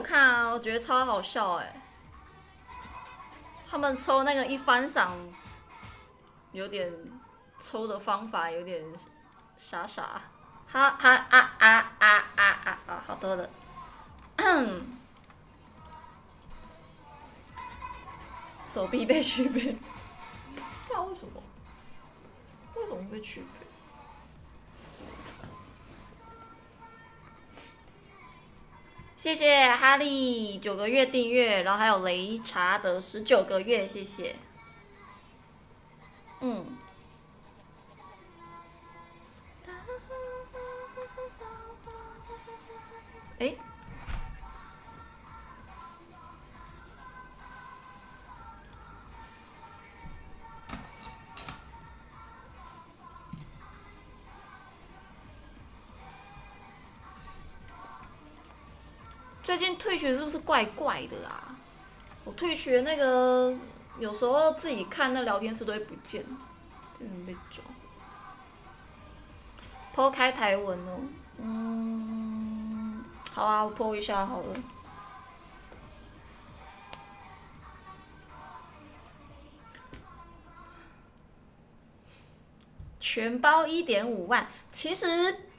有看啊，我觉得超好笑哎。他们抽那个一翻赏，有点抽的方法有点傻傻，哈哈啊啊啊啊啊啊，好多了。手臂被区别，不知道为什么？为什么被区别？谢谢哈利九个月订阅，然后还有雷查德十九个月，谢谢。嗯。哎。退学是不是怪怪的啊？我退学那个有时候自己看那聊天室都会不见，真的被抓。剖开台文哦，嗯，好啊，我剖一下好了。全包一点五万，其实。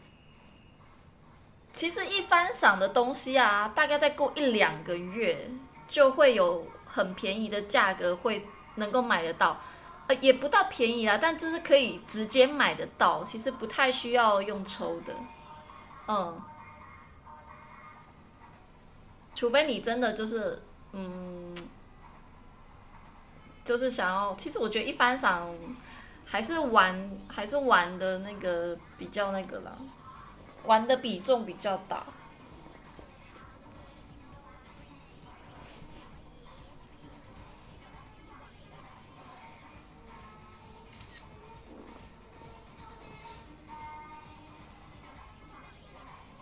其实一番赏的东西啊，大概再过一两个月，就会有很便宜的价格会能够买得到，呃，也不到便宜啦，但就是可以直接买得到，其实不太需要用抽的，嗯，除非你真的就是，嗯，就是想要，其实我觉得一番赏还是玩，还是玩的那个比较那个啦。玩的比重比较大。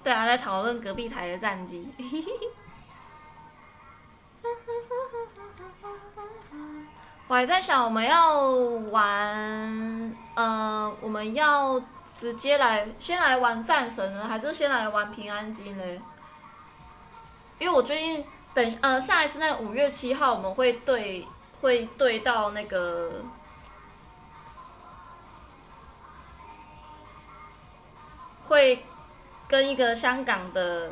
对啊，在讨论隔壁台的战绩。我还在想，我们要玩，呃，我们要。直接来，先来玩战神呢，还是先来玩平安京呢？因为我最近等呃下一次那五月七号我们会对会对到那个会跟一个香港的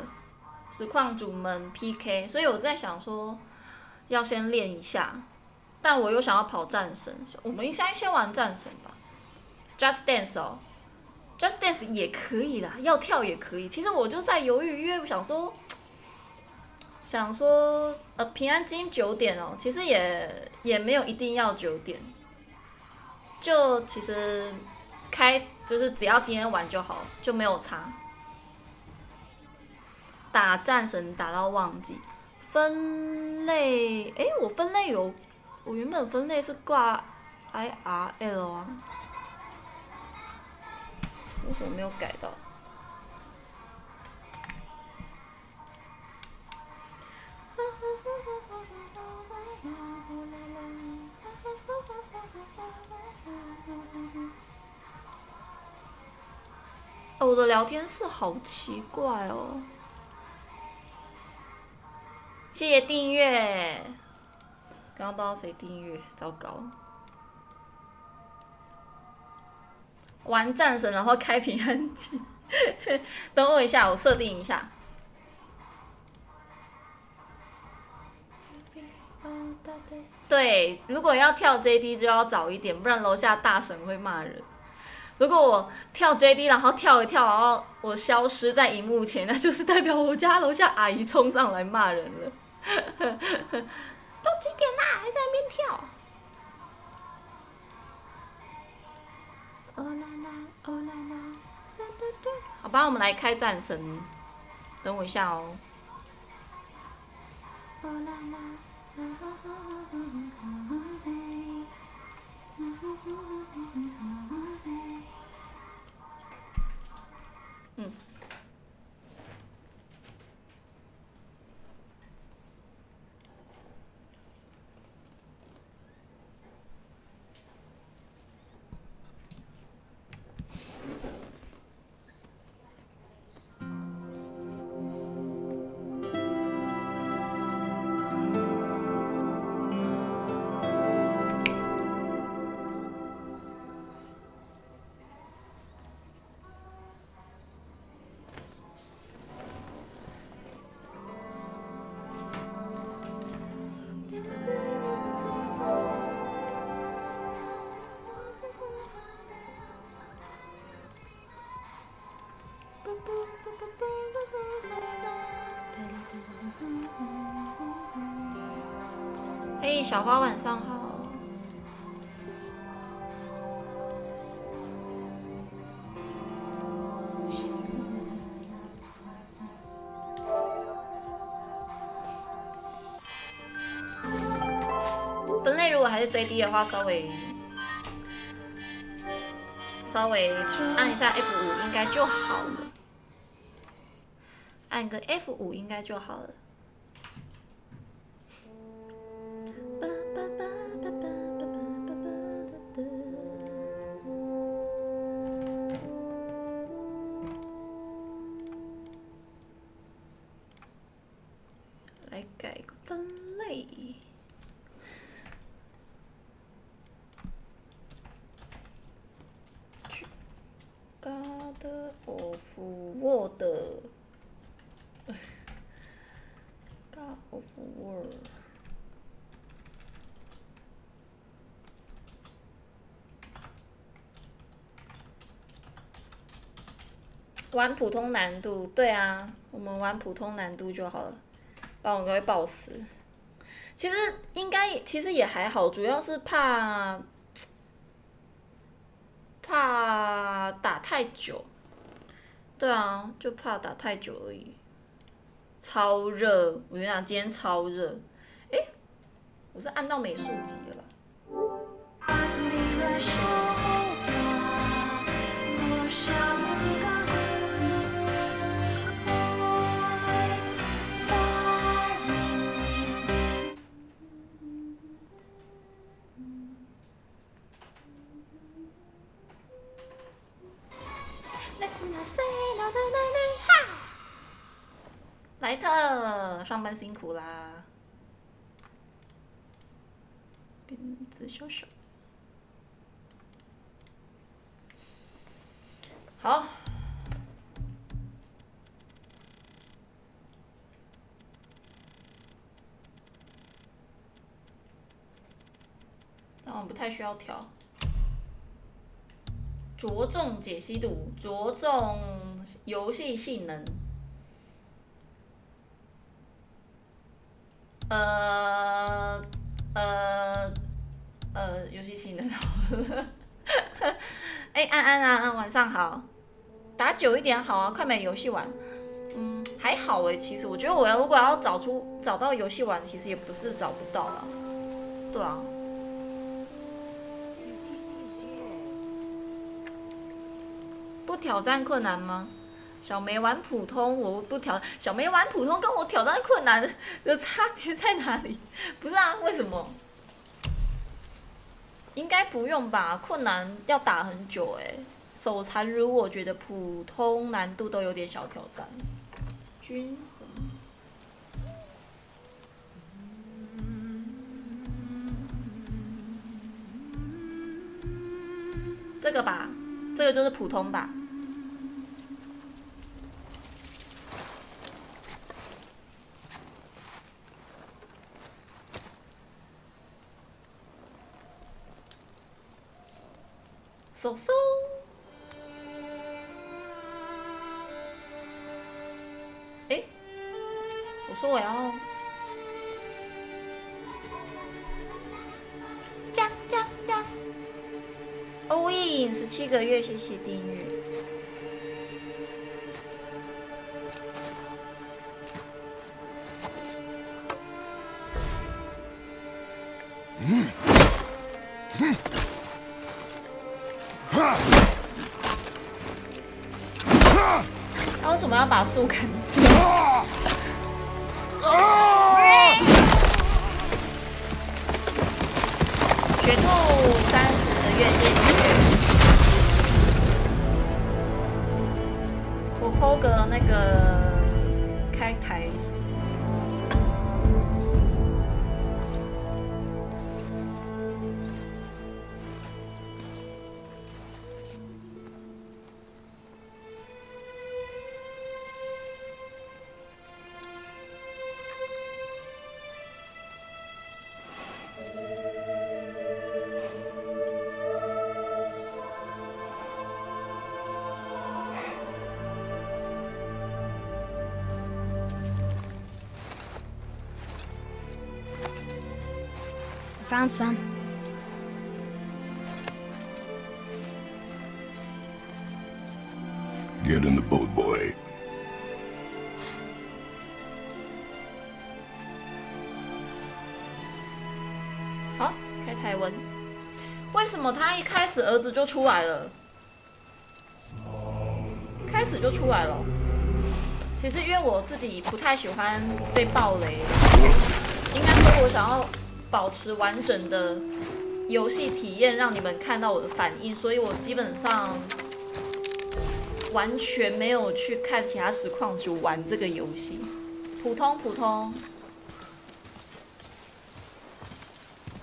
实况主们 PK，所以我在想说要先练一下，但我又想要跑战神，我们应该先玩战神吧，Just Dance 哦。Just Dance 也可以啦，要跳也可以。其实我就在犹豫，因为我想说，想说，呃，平安京九点哦，其实也也没有一定要九点，就其实开就是只要今天玩就好，就没有差。打战神打到忘记分类，哎，我分类有，我原本分类是挂 IRL 啊。为什么没有改到？我的聊天室好奇怪哦！谢谢订阅。刚刚不知道谁订阅，糟糕。玩战神，然后开平安机。等我一下，我设定一下。对，如果要跳 JD 就要早一点，不然楼下大神会骂人。如果我跳 JD，然后跳一跳，然后我消失在荧幕前，那就是代表我家楼下阿姨冲上来骂人了。都几点啦，还在那边跳？好吧，我们来开战神。等我一下哦。嘿，小花晚上好。分类如果还是最低的话，稍微稍微按一下 F 五应该就好了。按个 F 五应该就好了。玩普通难度，对啊，我们玩普通难度就好了，不然我会爆死。其实应该，其实也还好，主要是怕怕打太久。对啊，就怕打太久而已。超热，我跟你讲，今天超热。哎，我是按到美术级辫子小小。好。那我不太需要调。着重解析度，着重游戏性能。呃呃呃，游戏性能好。哎，安安啊，晚上好。打久一点好啊，快没游戏玩。嗯，还好哎，其实我觉得我要如果要找出找到游戏玩，其实也不是找不到啦。对啊。不挑战困难吗？小梅玩普通，我不挑。小梅玩普通跟我挑战困难的差别在哪里？不是啊，为什么？应该不用吧？困难要打很久哎。手残如我觉得普通难度都有点小挑战。均衡。这个吧，这个就是普通吧。搜搜！哎，我说我要加加加欧耶十七个月，谢谢订阅。为什么要把树砍掉？雪兔三十的月见我抠个那个开台。Get in the boat, boy. 好，开台文。为什么他一开始儿子就出来了？一开始就出来了。其实因为我自己不太喜欢被暴雷，应该说我想要保持完整的游戏体验，让你们看到我的反应，所以我基本上完全没有去看其他实况主玩这个游戏，普通普通。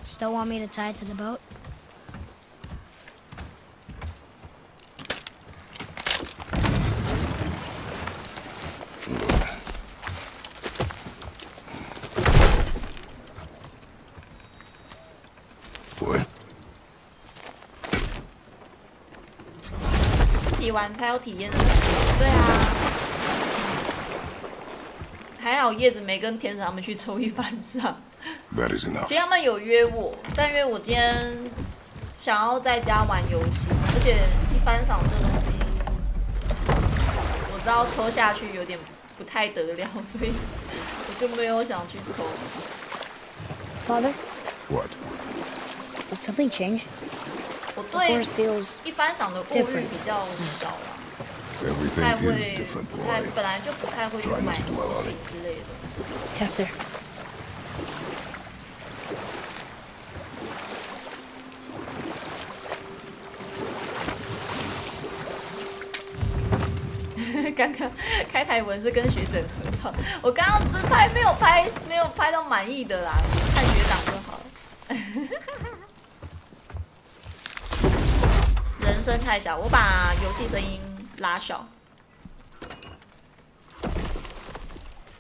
Still want me to tie to the boat? 玩才有体验的感觉。对啊，还好叶子没跟天使他们去抽一番上。that is enough. 其实他们有约我，但因为我今天想要在家玩游戏，而且一番赏这东西，我知道抽下去有点不太得了，所以我就没有想去抽。Father, What? did something change? 我对一翻赏的顾虑比较少不太会不太本来就不太会去买东西之类的 yes sir. 刚刚开台文是跟学姐合照我刚刚只拍没有拍没有拍到满意的啦。声太小，我把游戏声音拉小。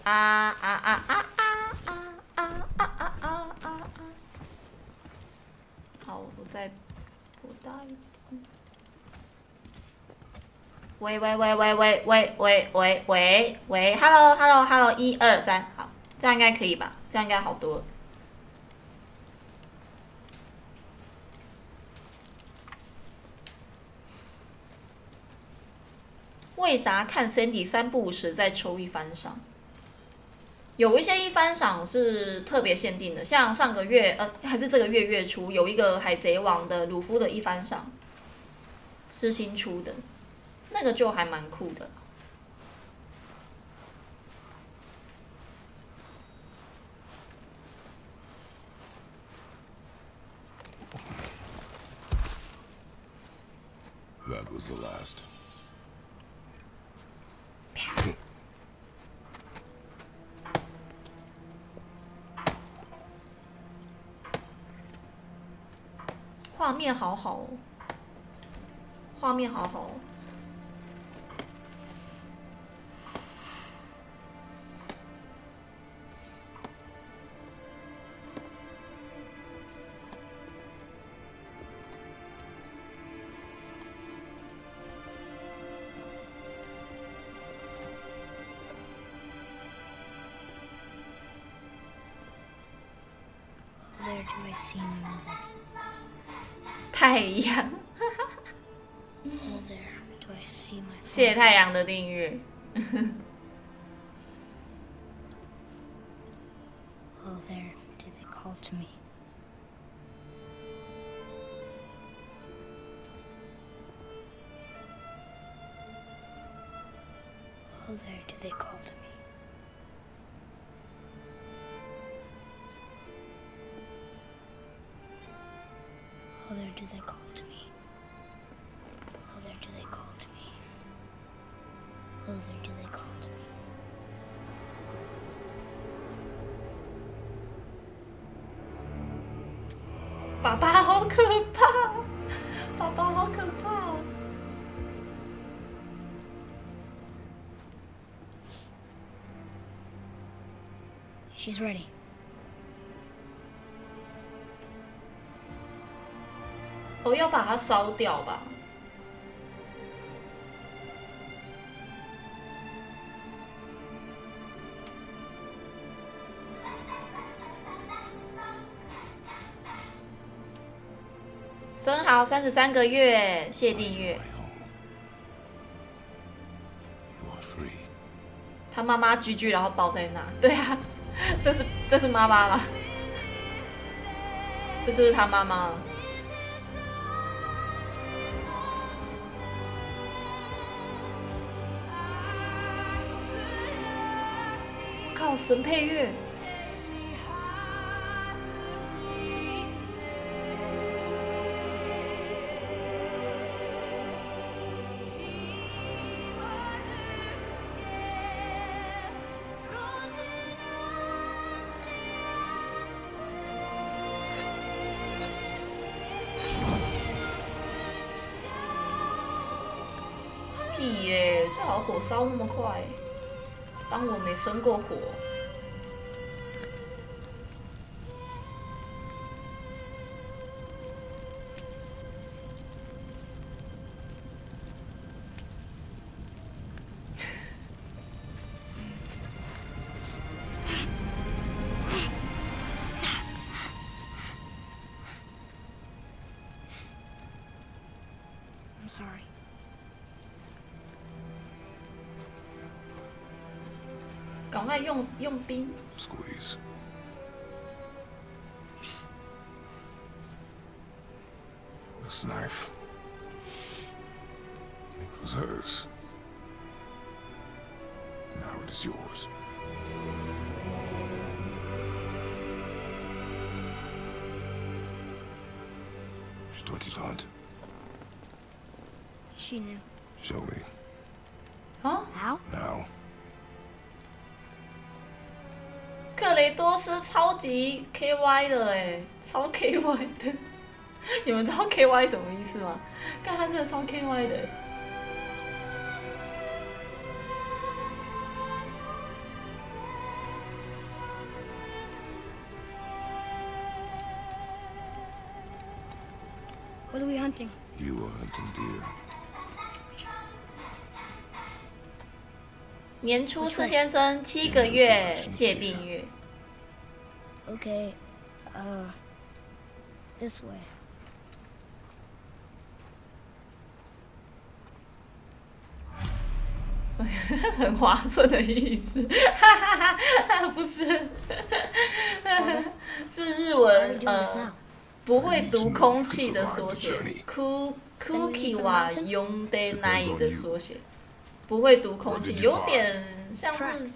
啊啊啊啊啊啊啊啊啊啊啊！好，我再扩大一点。喂喂喂喂喂喂喂喂喂喂，Hello Hello Hello，一二三，好，这样应该可以吧？这样应该好多了。为啥看 Cindy 三不五时再抽一番赏？有一些一番赏是特别限定的，像上个月呃还是这个月月初有一个海贼王的鲁夫的一番赏是新出的，那个就还蛮酷的。That was the last. 画面好好哦，画面好好哦。Oh there. Did they call to me? Hello there. Did they call to me? Hello there. Did they call? 爸爸好可怕，爸爸好可怕哦。She's ready. 我要把它烧掉吧。生蚝三十三个月，谢订阅.他妈妈居居，然后抱在那。对啊，这是这是妈妈了，这就是他妈妈了。靠，神配乐！生过火。赶快用用冰， Squeeze. This knife was hers. Now it is yours. She told you to hunt. She knew. Show me. 雷多斯超级 KY 的哎，超 KY 的。你们知道 KY 什么意思吗？看他真的超 KY 的欸。What are we hunting? You are hunting deer. 年初四先生七个月，谢订阅。ok 呃 this way. 很划算的意思。哈哈哈不是。是日文呃不会读空气的缩写。Cookie 哇用 day night 的缩写。不会读空气有点像是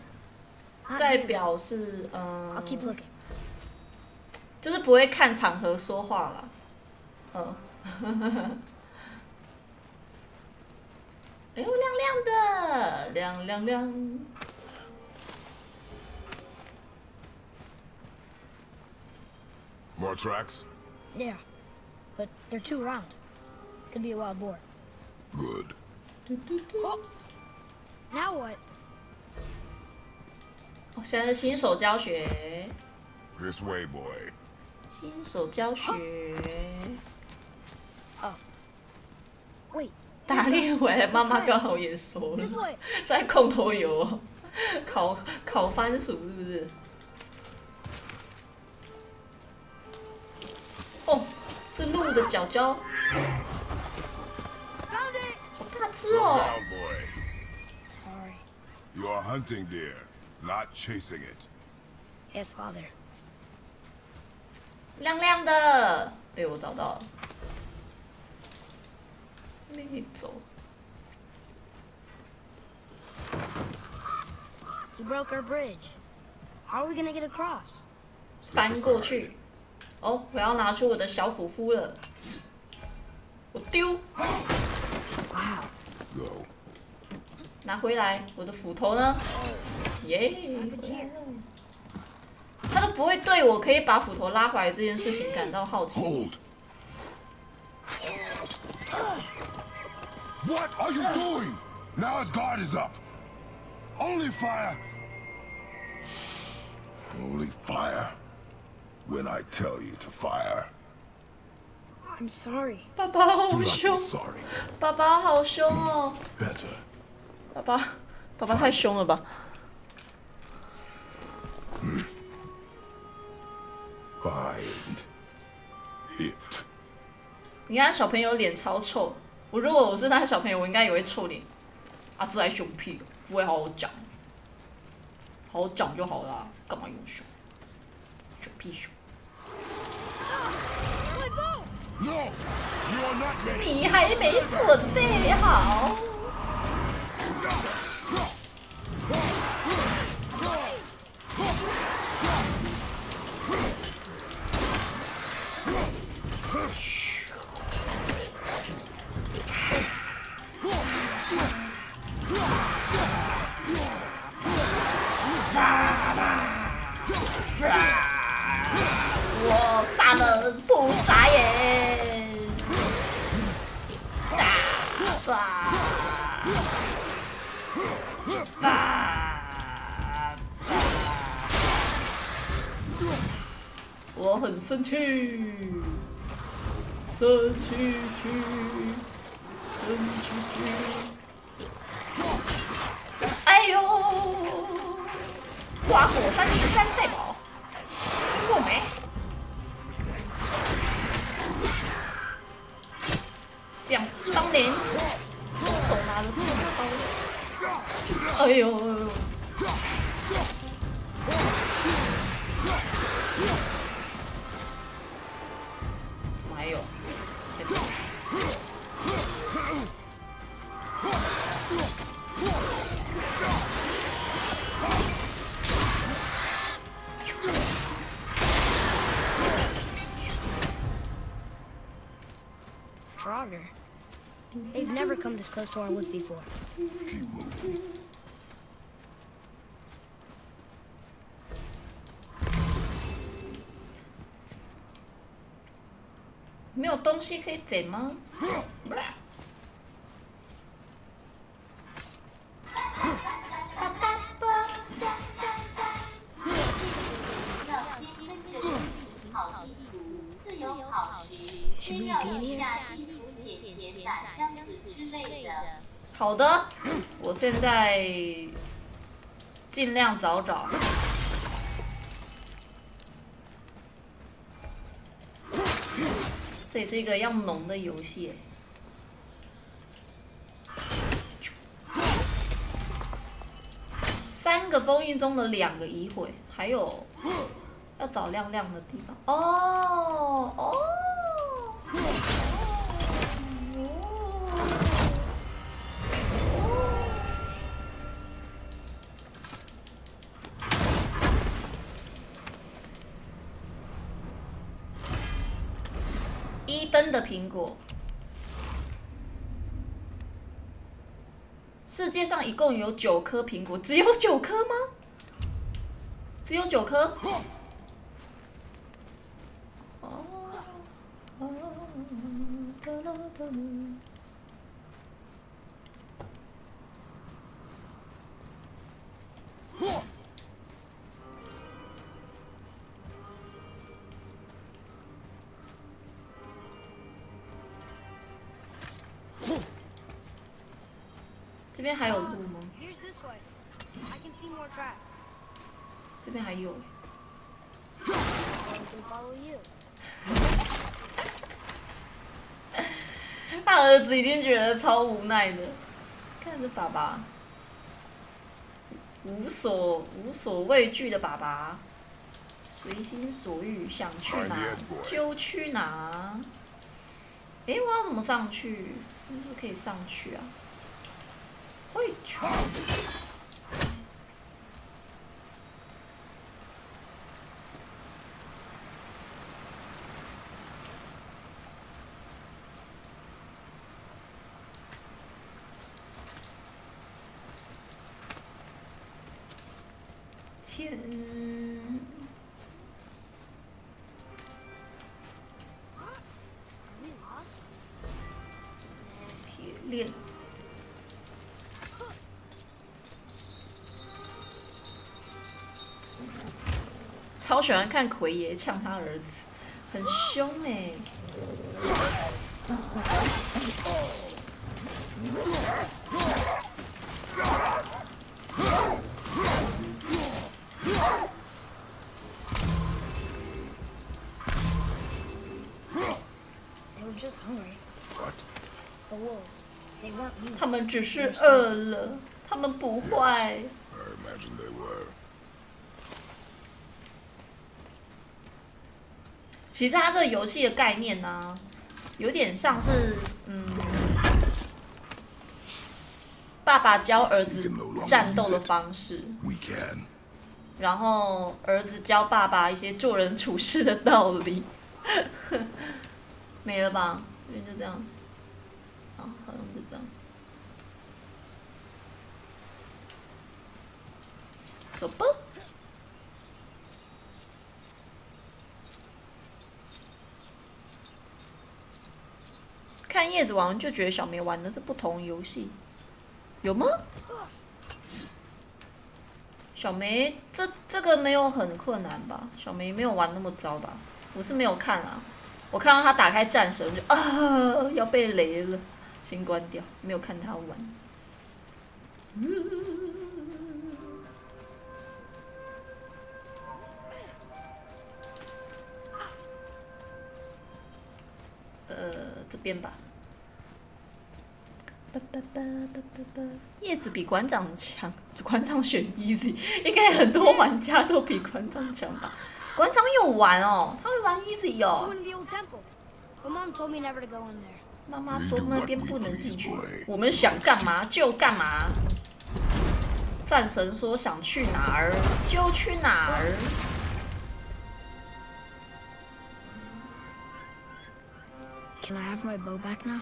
在表示呃就是不会看场合说话了，嗯。哎呦，亮亮的，亮亮亮。More tracks? Yeah, but they're too round. Could be a wild boar. Good. Oh, now what? 我，现在是新手教学，This way, boy. 新手教学，Wait, 打猎回来，妈妈刚好也熟了在控头油哦，烤烤番薯是不是？哦，这鹿的脚脚好大只哦. You are hunting deer, not chasing it. Yes, father. 亮亮的，哎，我找到了，那边可以走。He broke our bridge. How are we gonna get across? 翻过去。哦，我要拿出我的小斧夫了。我丢，Wow. 拿回来。我的斧头呢？耶、他都不会对我可以把斧头拉回来这件事情感到好奇。Hold. What are you doing? Now his guard is up. Only fire. Only fire. When I tell you to fire. I'm sorry. 爸爸好 Do not be 凶，sorry. 爸爸好凶哦！Better. 爸爸，爸爸太凶了吧？Find it. 你看小朋友脸超臭，我如果我是他的小朋友，我应该也会臭脸。啊，自来凶屁，不会好好讲，好好讲就好啦，干嘛用凶？凶屁凶！No! You are not ready! 你还没准备好。很生气，生气气，生气气。哎呦，花果山灵山太保，过没？想当年，手拿着四把刀，哎呦，没有东西可以捡吗？在尽量找找。这也是一个要浓的游戏。三个封印中的两个移毁，还有要找亮亮的地方。哦哦。果。世界上一共有九颗苹果，只有九颗吗？只有九颗？这边还有路吗.这边还有。他儿子一定觉得超无奈的，看着爸爸无所无所畏惧的爸爸，随心所欲，想去哪就去哪。诶，我要怎么上去？是不是可以上去啊？会去。我喜欢看奎爷呛他儿子，很凶诶。他们只是饿了，他们不坏。其实它这个游戏的概念呢、有点像是嗯，爸爸教儿子战斗的方式，然后儿子教爸爸一些做人处事的道理。没了吧？这边就这样。好，好像就这样。走吧。叶子王就觉得小梅玩的是不同游戏，有吗？小梅这这个没有很困难吧？小梅没有玩那么糟吧？我是没有看啊，我看到他打开战神就啊要被雷了，先关掉，没有看他玩。呃，这边吧。叶子比馆长强馆长选 easy 应该很多玩家都比馆长强吧？馆长有玩哦他会玩 easy 哦妈妈说那边不能进去我们想干嘛就干嘛。战神说想去哪儿就去哪儿。Can i have my bow back now?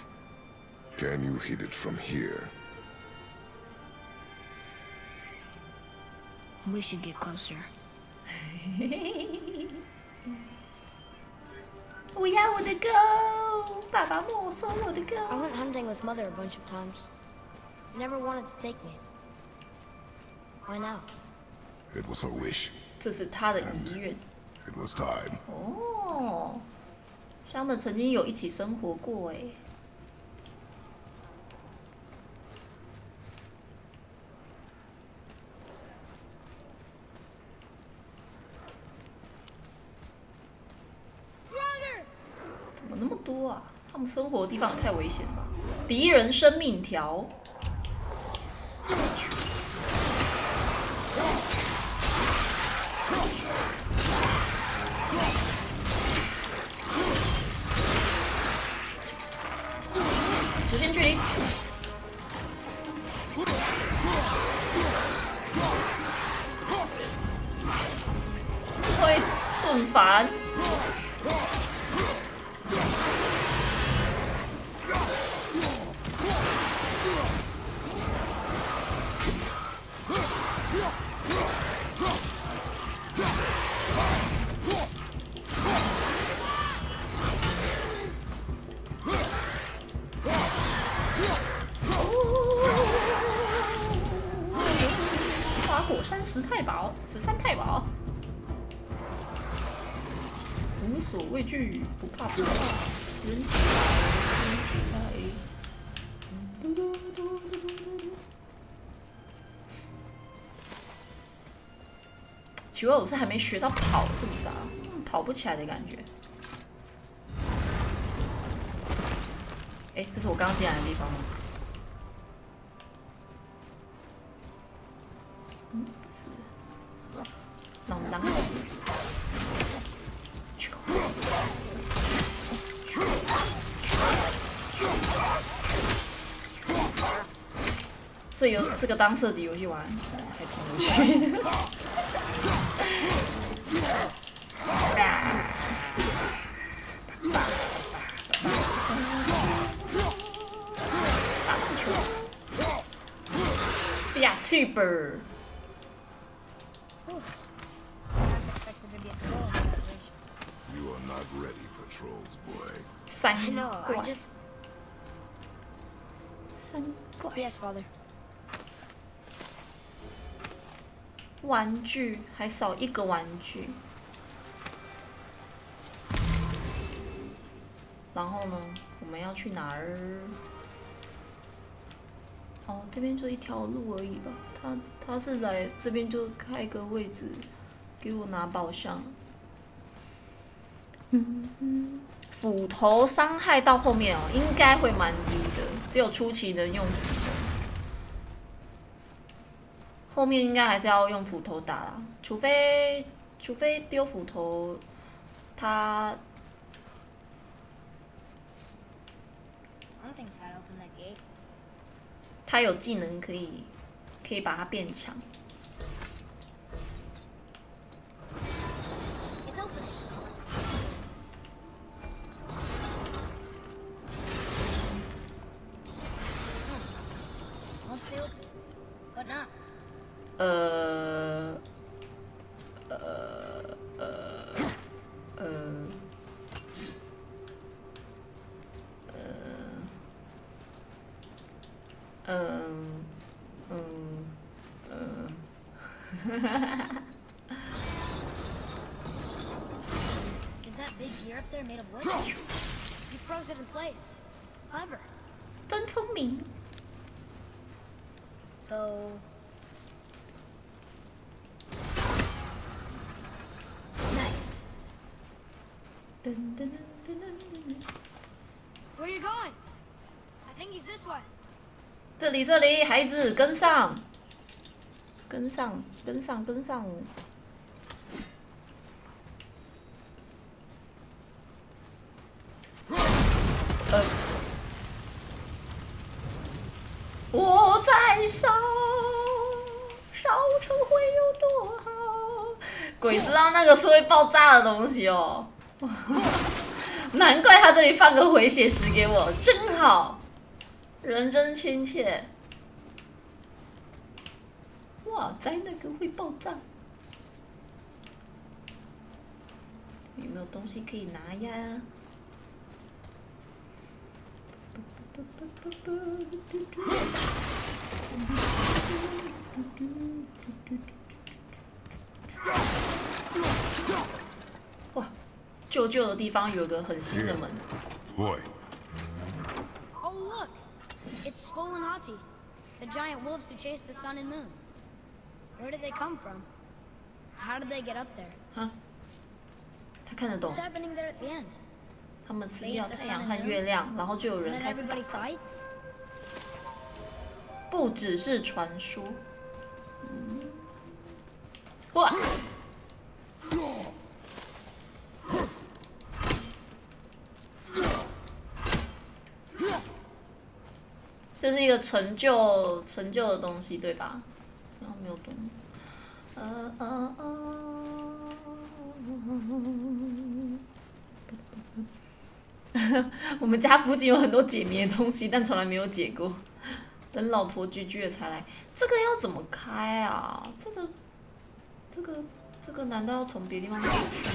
Can you hit it from here? We should get closer. 我要我的狗，爸爸没收我的 I 狗。 went hunting with mother a bunch of times. Never wanted to take me. Why now? It was her wish. 这是他的遗愿。 It was time. 哦，所以他们曾经有一起生活过哎。 生活的地方也太危险了吧！敌人生命条。奇怪，我是还没学到跑，是不是啊？跑不起来的感觉。哎，这是我刚进来的地方吗？嗯，不是。啷当。这游这个当射击游戏玩还挺有趣的。Simon，just Yes, father. 玩具还少一个玩具。然后呢？我们要去哪儿？哦，这边就一条路而已吧。他他是来这边就开个位置，给我拿宝箱。嗯嗯，斧头伤害到后面哦，应该会蛮低的，只有初期能用斧头。后面应该还是要用斧头打啦，除非除非丢斧头，他.他有技能可以可以把它变强。It's Where you going? I think he's this way. 这里这里，孩子跟上，跟上跟上跟上。呃，我在烧，烧成灰有多好？鬼知道那个是会爆炸的东西哦。难怪他这里放个回血石给我，真好。人真亲切。哇，在那个会爆炸，有没有东西可以拿呀？哇，旧旧的地方有个很新的门。Boy, Oh, look! It's Skull and Hati, the giant wolves who chase the sun and moon. Where did they come from? How did they get up there? 哈，他看得懂 What's，happening there at the end? 他们吃掉太阳和月亮，然后就有人开始打仗。不只是传说。嗯哇！这是一个成就成就的东西，对吧？然后没有动。我们家附近有很多解谜的东西，但从来没有解过。等老婆居居了才来。这个要怎么开啊？这个，这个，这个难道要从别的地方过去吗？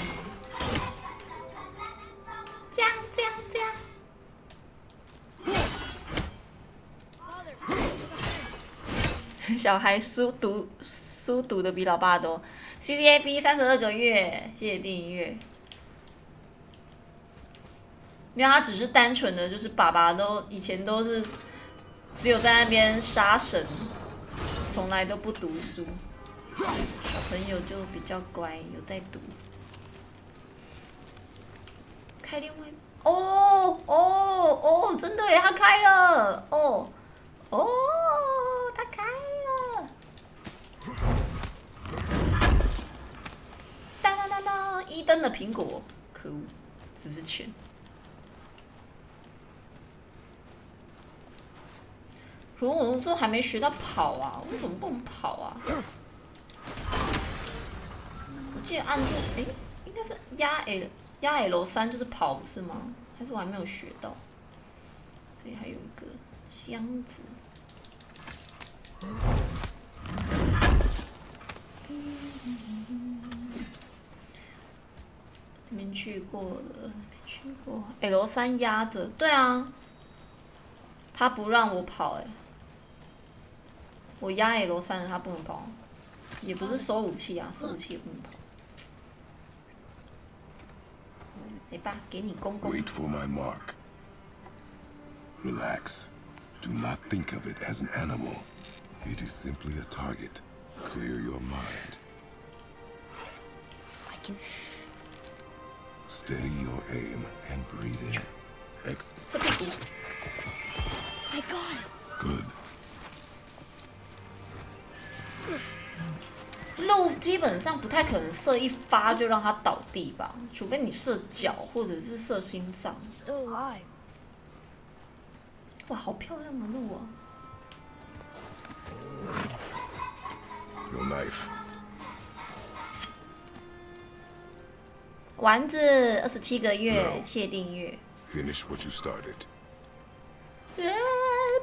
这样，这样，这样。小孩书读书读的比老爸多。C C A B 三十二个月，谢谢订阅。因为他只是单纯的就是爸爸都以前都是只有在那边杀神，从来都不读书。小朋友就比较乖，有在读。开另外哦哦哦，真的耶，他开了哦哦，他开了。当当当当，一登的苹果，可恶，只是钱。可我这还没学到跑啊，我怎么不能跑啊？我记得按住，诶，应该是压 L 压 L 三就是跑不是吗？还是我还没有学到？这里还有一个箱子。先去过了，没去过。L 三压着，对啊，他不让我跑哎、我压 L 三，他不能跑，也不是收武器啊，收武器也不能跑。没办法，给你公公。Wait for my mark. Relax. Do not think of it as an animal. It is simply a target. Clear your mind. I can. Steady your aim and breathe in. Ex- 这屁股 I got it. good. 鹿基本上不太可能射一发就让它倒地吧，除非你射脚或者是射心脏。哇，好漂亮的鹿啊！Your knife. 丸子二十七个月，谢谢订阅。Finish what you started. 哎，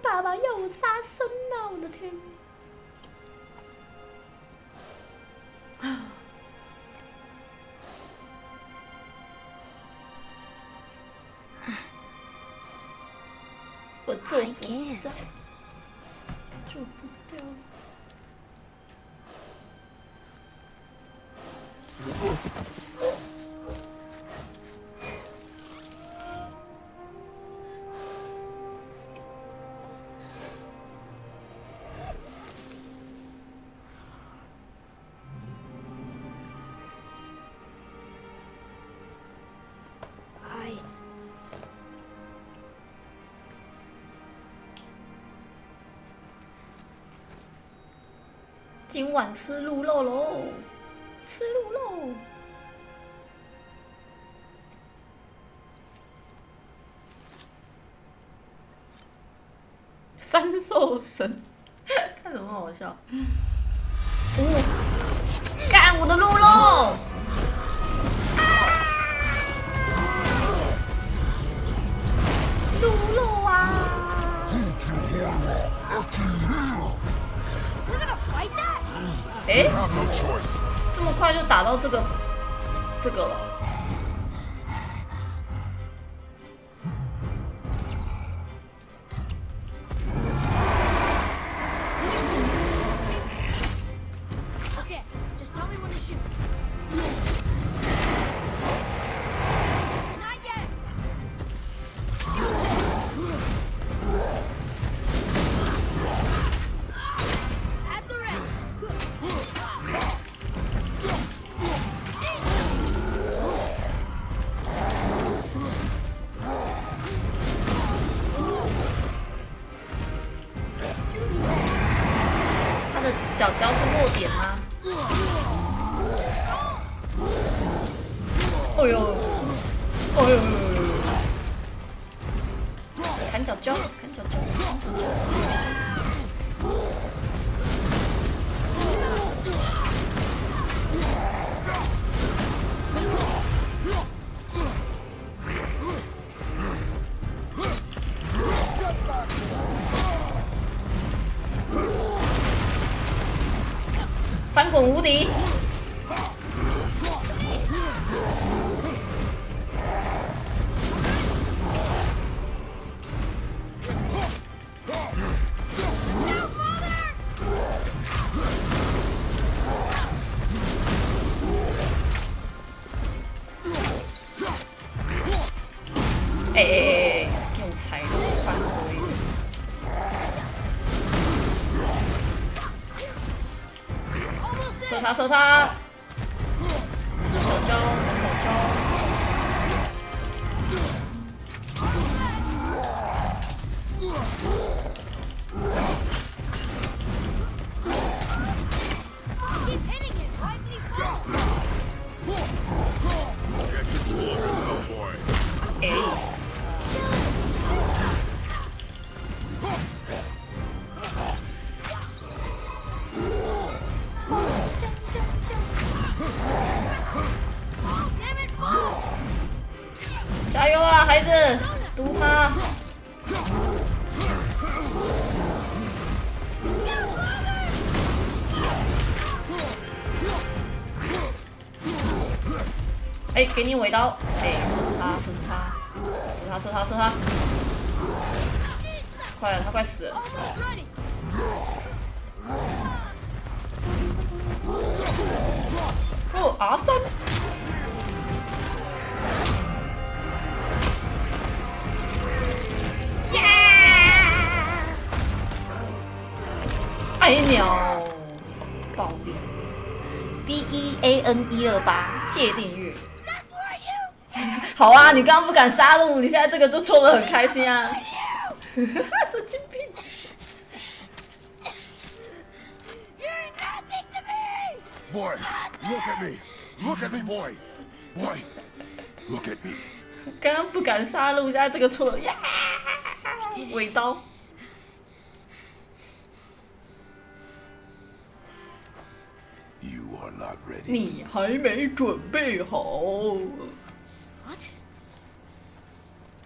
爸爸要我杀生了、我的天！我做不.到，做不掉。晚吃鹿肉喽，吃鹿肉。三兽神，看什么好笑？哦，干我的鹿肉！哎，这么快就打到这个这个了。小娇。无敌！刚刚不敢杀戮，你现在这个都抽的很开心啊！神经病！Boy, look at me, look at me, boy, boy, look at me. 刚刚不敢杀戮，现在这个抽了呀！尾刀。You are not ready. 你还没准备好。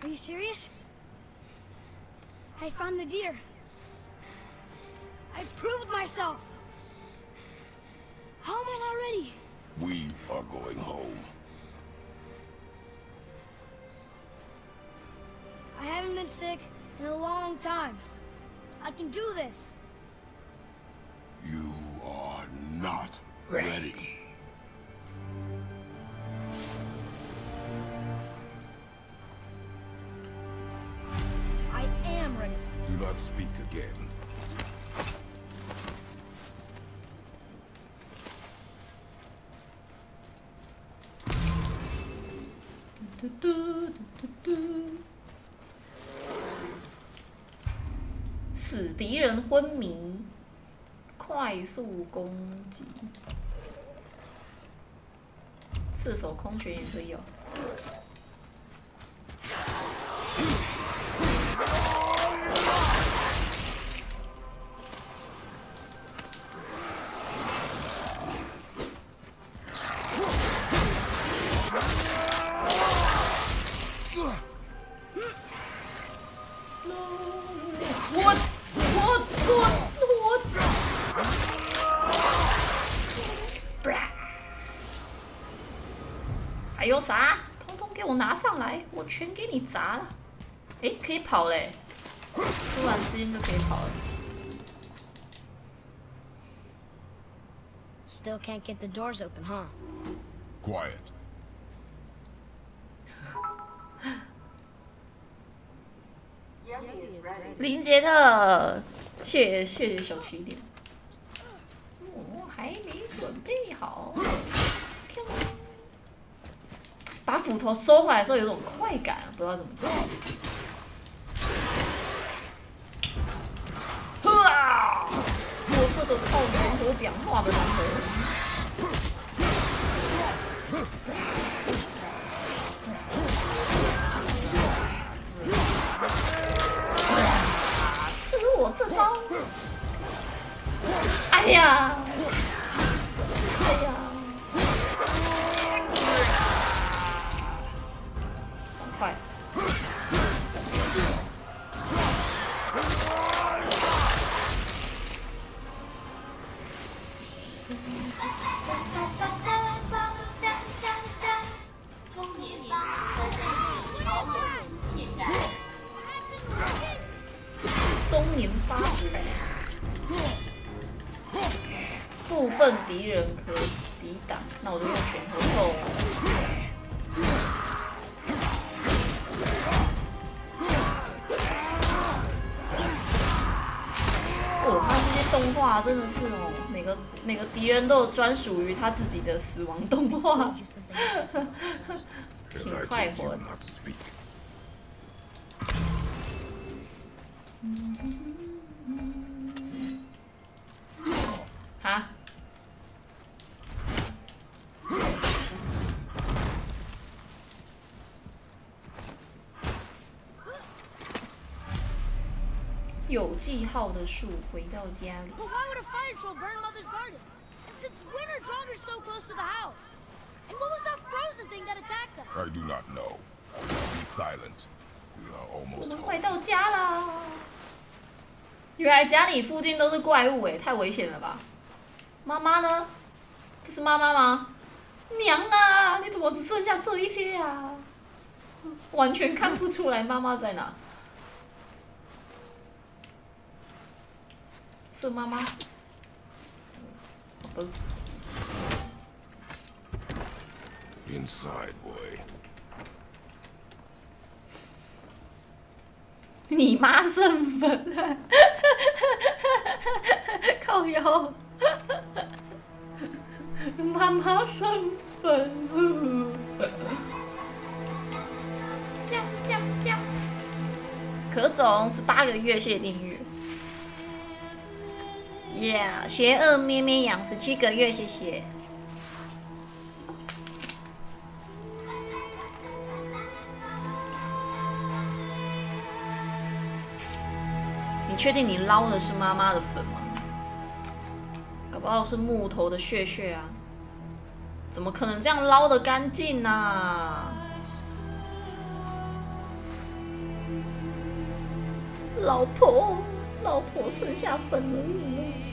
Are you serious? I found the deer. I proved myself. How am I not ready? We are going home. I haven't been sick in a long time. I can do this. You are not ready. I 昏迷，快速攻击，四手空拳也可以哦。全给你砸了。哎，可以跑嘞！突然之间就可以跑了。Still can't get the doors open, huh? Quiet. 林杰特，谢谢谢小起点。我还没准备好。把斧头收回来的时候有种快感，不知道怎么做。专属于他自己的死亡动画，挺快活的。哈？有记号的树回到家里，But why would a fire troll burn Mother's garden? And since when are Draugrs so close to the house? And what was that frozen thing that attacked us? I do not know. Be silent. We are 我 almost 们.快到家啦！原来家里附近都是怪物哎，太危险了吧？妈妈呢？这是妈妈吗？娘啊！你怎么么只剩下这一些呀、完全看不出来妈妈在哪。是妈妈。Inside, boy. 你妈剩粉啊！靠腰，妈妈剩粉，这样这样这样。可总十八个月，谢谢订阅。呀邪恶咩咩羊十七个月，谢谢。你确定你捞的是妈妈的粉吗？搞不好是木头的屑屑啊！怎么可能这样捞的干净呢？老婆，老婆剩下粉而已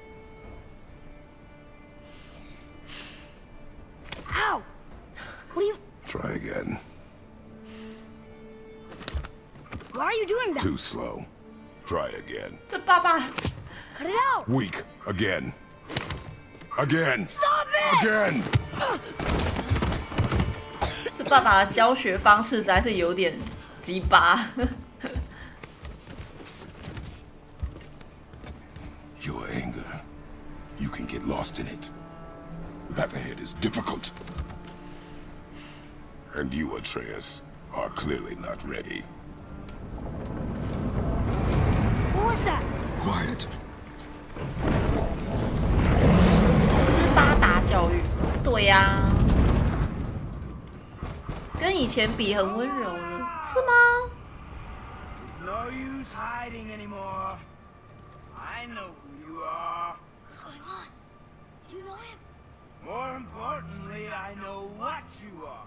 Try again. Why are you doing that? Too slow. Try again. 这爸爸 Cut it out! Weak. Again. Again. Stop it! Again. 这爸爸的教学方式实在是有点鸡巴。 Your anger. You can get lost in it. That ahead is difficult. And you, Atreus, are clearly not ready. What was that? Quiet. 斯巴达教育，对呀、跟以前比很温柔了，是吗？ No use hiding anymore. I know who you are. What's going on? Do you know him? More importantly, I know what you are.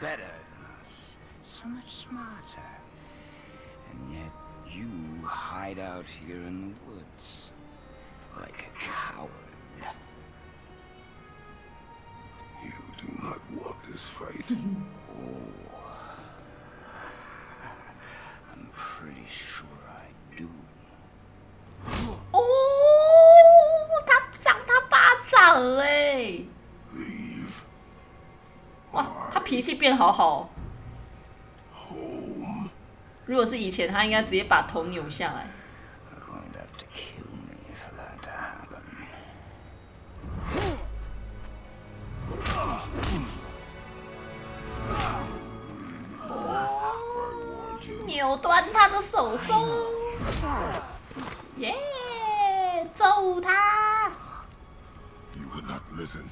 better than us, so much smarter. And yet you hide out here in the woods like a coward. You do not want this fight. I'm pretty sure I do. 哦，他赏他巴掌嘞！ 哇他脾气变好好哦。如果是以前他应该直接把头扭下来。扭断他的手手。耶揍他。Youwouldnotlisten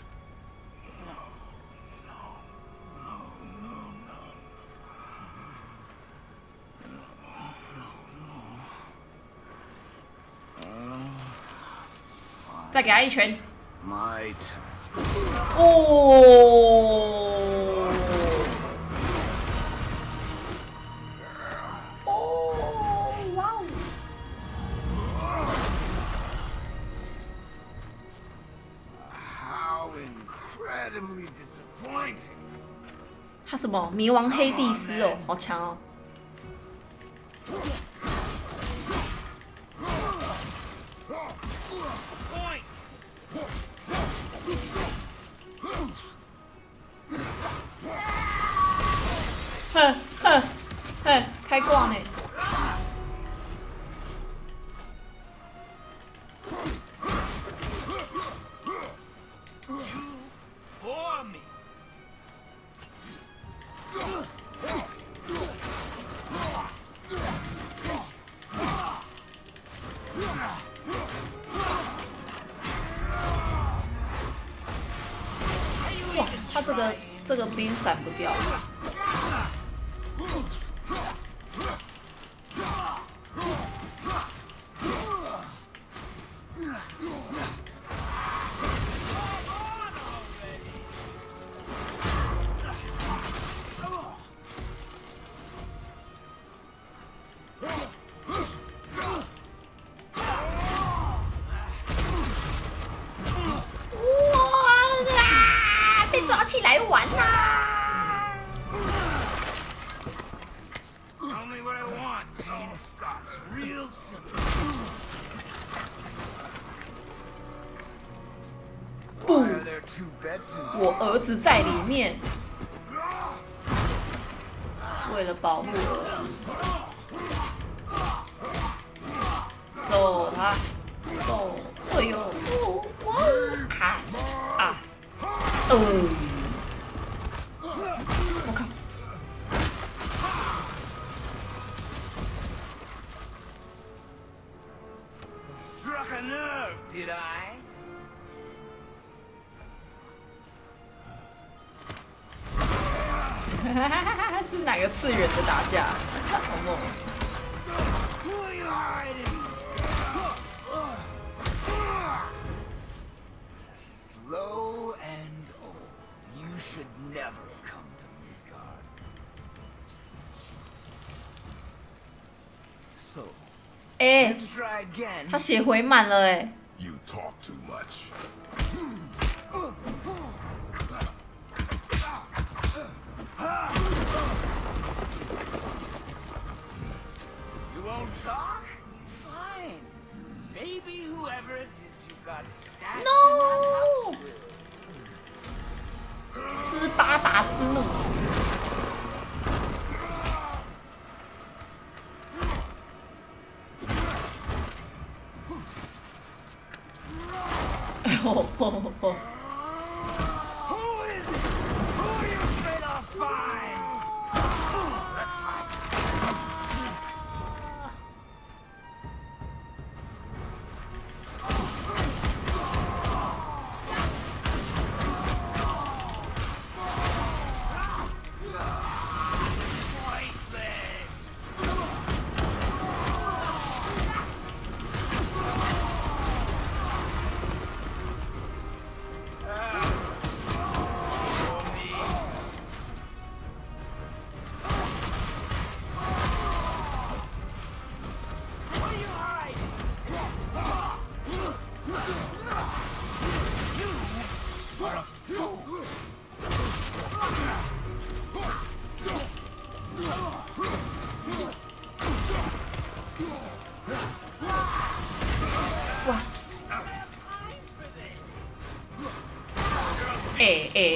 再给他一拳。My turn. 他什么冥王黑帝斯哦，好强哦！开挂呢！For me. 哇，他这个这个兵闪不掉。次元的打架？好猛！Who are you hiding? Slow and old. You should never have come to Midgard. So, 哎、let's try again. 他血回满了哎、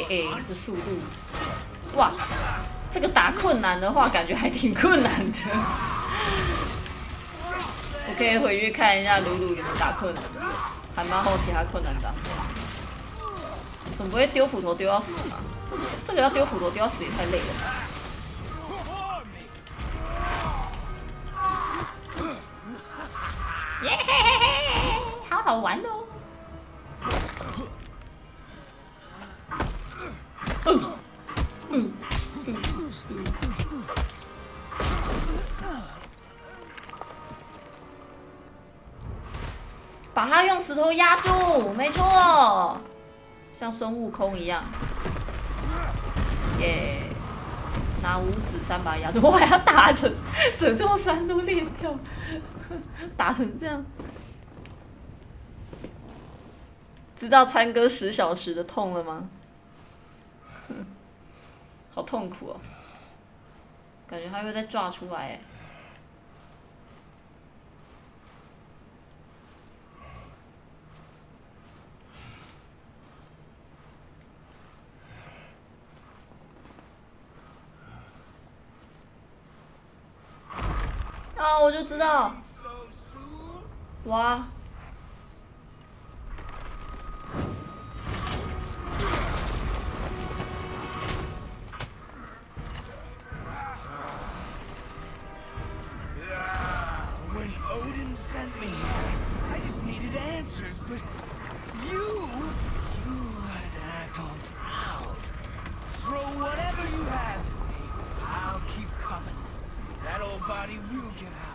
诶，这速度，哇！这个打困难的话，感觉还挺困难的。我可以回去看一下鲁鲁有没有打困难，还蛮好奇他困难打。总不会丢斧头丢到死吧？这个这个要丢斧头丢到死也太累了像孙悟空一样。耶、拿五指三把压住，我还要打成整座山都裂掉，打成这样。知道参哥十小时的痛了吗？好痛苦哦，感觉他会再抓出来哎。啊，我就知道，哇！When Odin sent me here, I just needed answers, but you, you had to act all proud. Throw whatever you have at me. I'll keep coming. That old body will give out.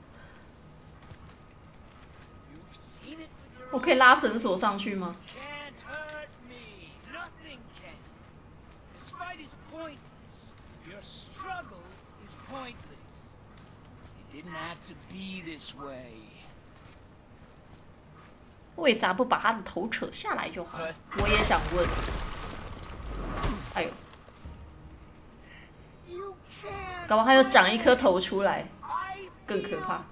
我可以拉绳索上去吗.为啥不把他的头扯下来就好？我也想问。哎呦，搞不好还要长一颗头出来，更可怕。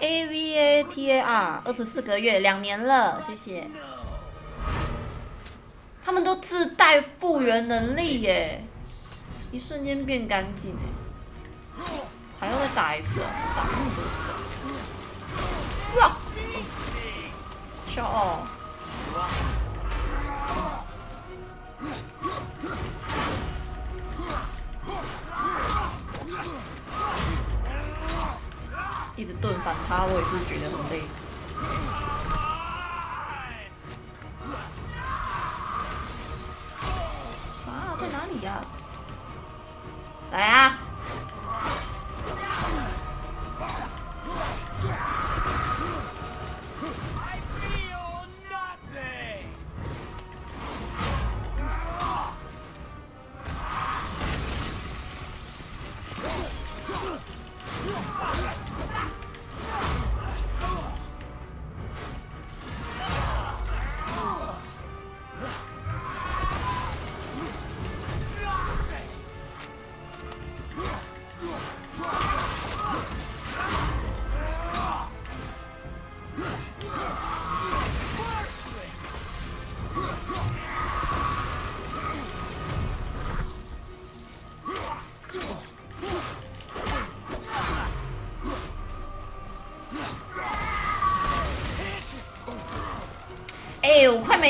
A V A T A R 二十四个月，两年了，谢谢。他们都自带复原能力耶，一瞬间变干净哎。还要再打一次哦，打那么多次啊。哇！笑哦。一直盾反他，我也是觉得很累。啥？在哪里呀、来啊！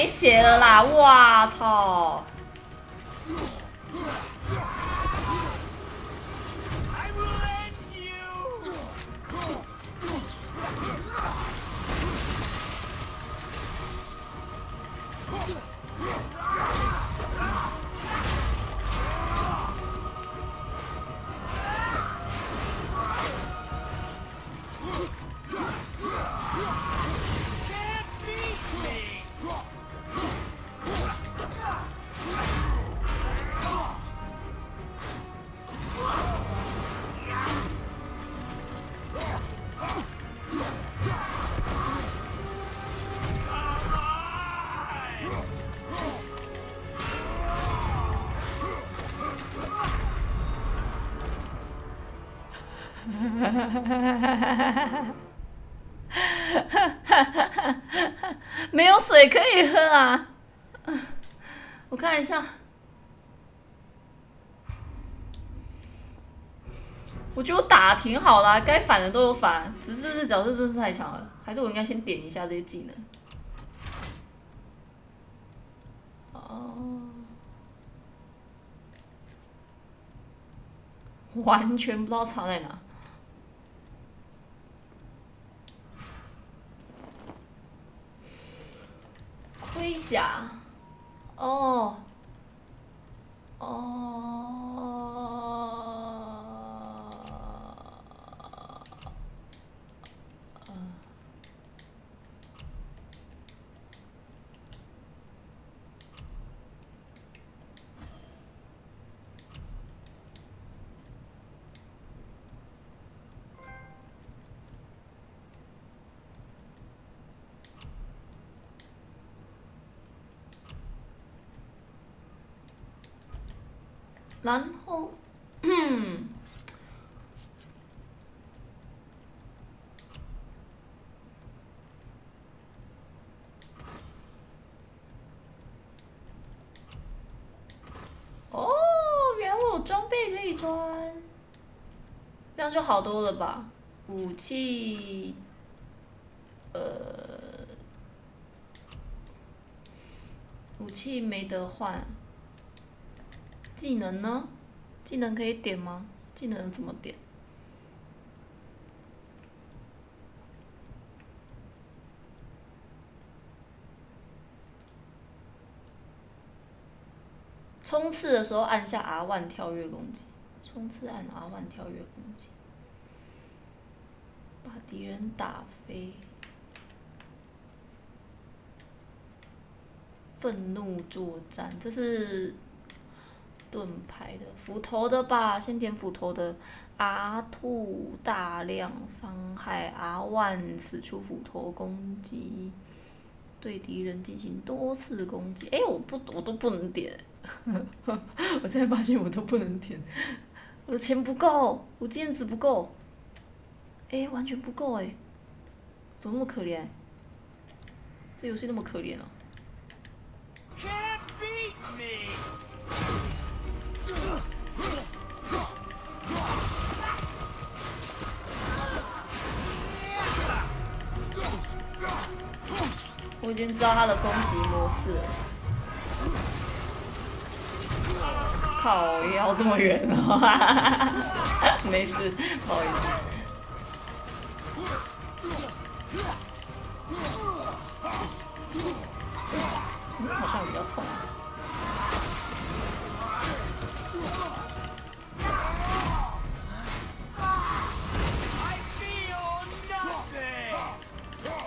没血了啦！哇操！哈哈哈哈哈哈没有水可以喝啊！我看一下，我觉得我打的挺好啦，该反的都有反，只是这角色真是太强了，还是我应该先点一下这些技能。哦，完全不知道差在哪。盔甲，哦，然后，嗯哦，原来我装备可以穿，这样就好多了吧？武器，呃，武器没得换。技能呢？技能可以点吗？技能怎么点？冲刺的时候按下 R one 跳跃攻击，冲刺按 R one 跳跃攻击，把敌人打飞。愤怒作战，这是。盾牌的斧头的吧，先点斧头的。阿兔大量伤害阿万使出斧头攻击，对敌人进行多次攻击。哎，我不，我都不能点。我现在发现我都不能点，我的钱不够，我经验值不够。哎，完全不够哎，怎么那么可怜？这游戏那么可怜啊！我已经知道他的攻击模式了。靠，要这么远啊！没事，不好意思。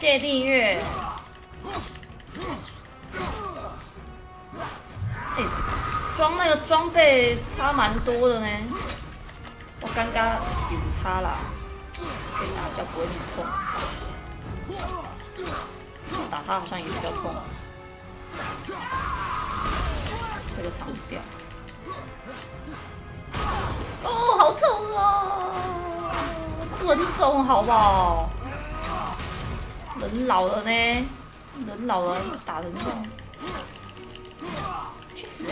谢谢订阅。哎，装那个装备差蛮多的呢。我刚刚有差啦，可以打一下不会很痛。打他好像也比较痛。这个伤不掉。哦，好痛哦！尊重好不好？人老了呢，人老了打人痛，去死！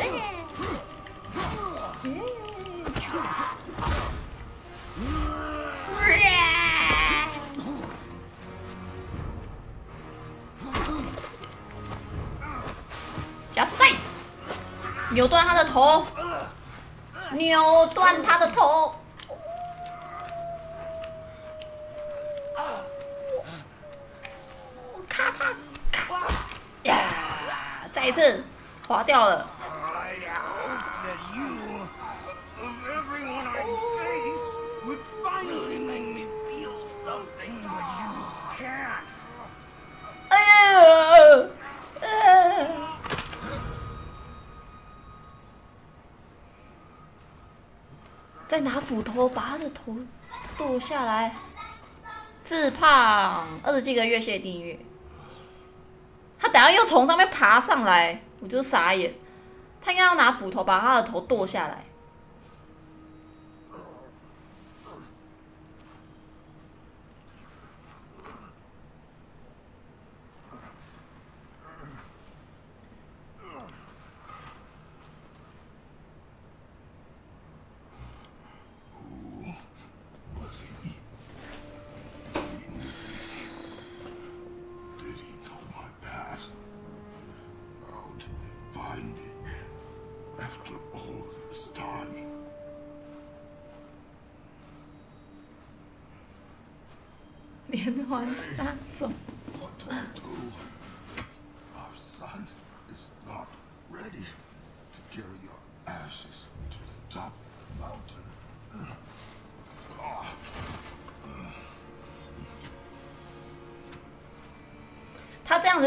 加塞，扭断他的头，扭断他的头。再一次滑掉了。哎呀！再拿斧头把他的头剁下来。自胖二十几个月谢订阅。然后又从上面爬上来，我就傻眼。他应该要拿斧头把他的头剁下来。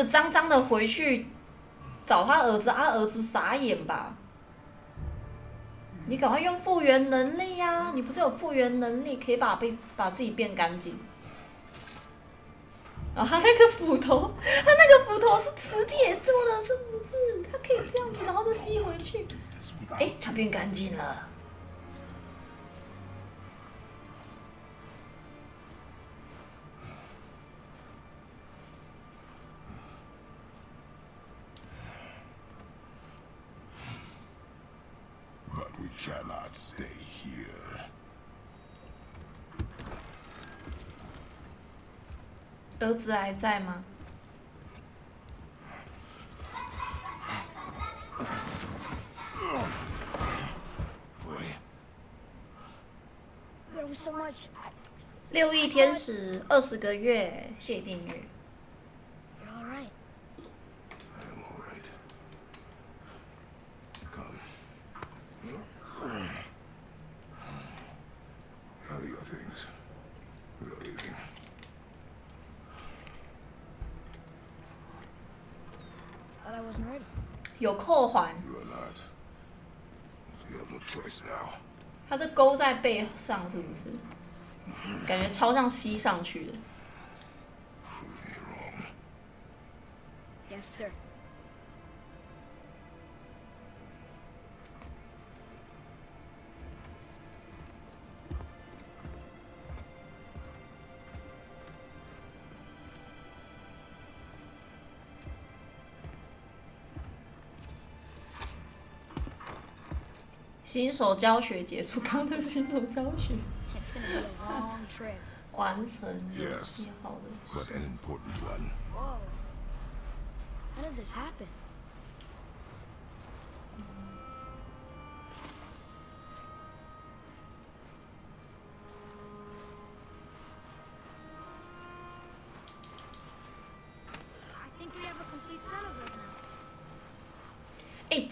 脏脏的回去找他儿子，他儿子傻眼吧？你赶快用复原能力呀、你不是有复原能力，可以把被把自己变干净。然后他那个斧头，他那个斧头是磁铁做的，是不是？他可以这样子，然后就吸回去。Do this without 哎，他变干净了。儿子还在吗.六亿天使二十个月，谢谢订阅。You're all right. I am all right. Come. Gather your things. We are leaving. Thought I wasn't ready. 有扣环，You are not. You have no choice now. 它是勾在背上，是不是？感觉超像吸上去的。Yes, sir. 新手教学结束，刚才新手教学。完成游戏好的。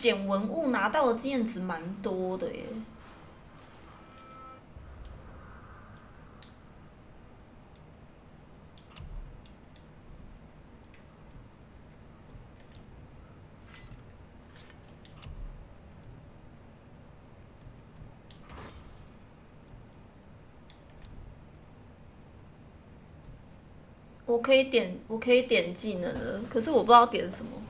捡文物拿到的经验值蛮多的耶。我可以点，我可以点技能的，可是我不知道点什么。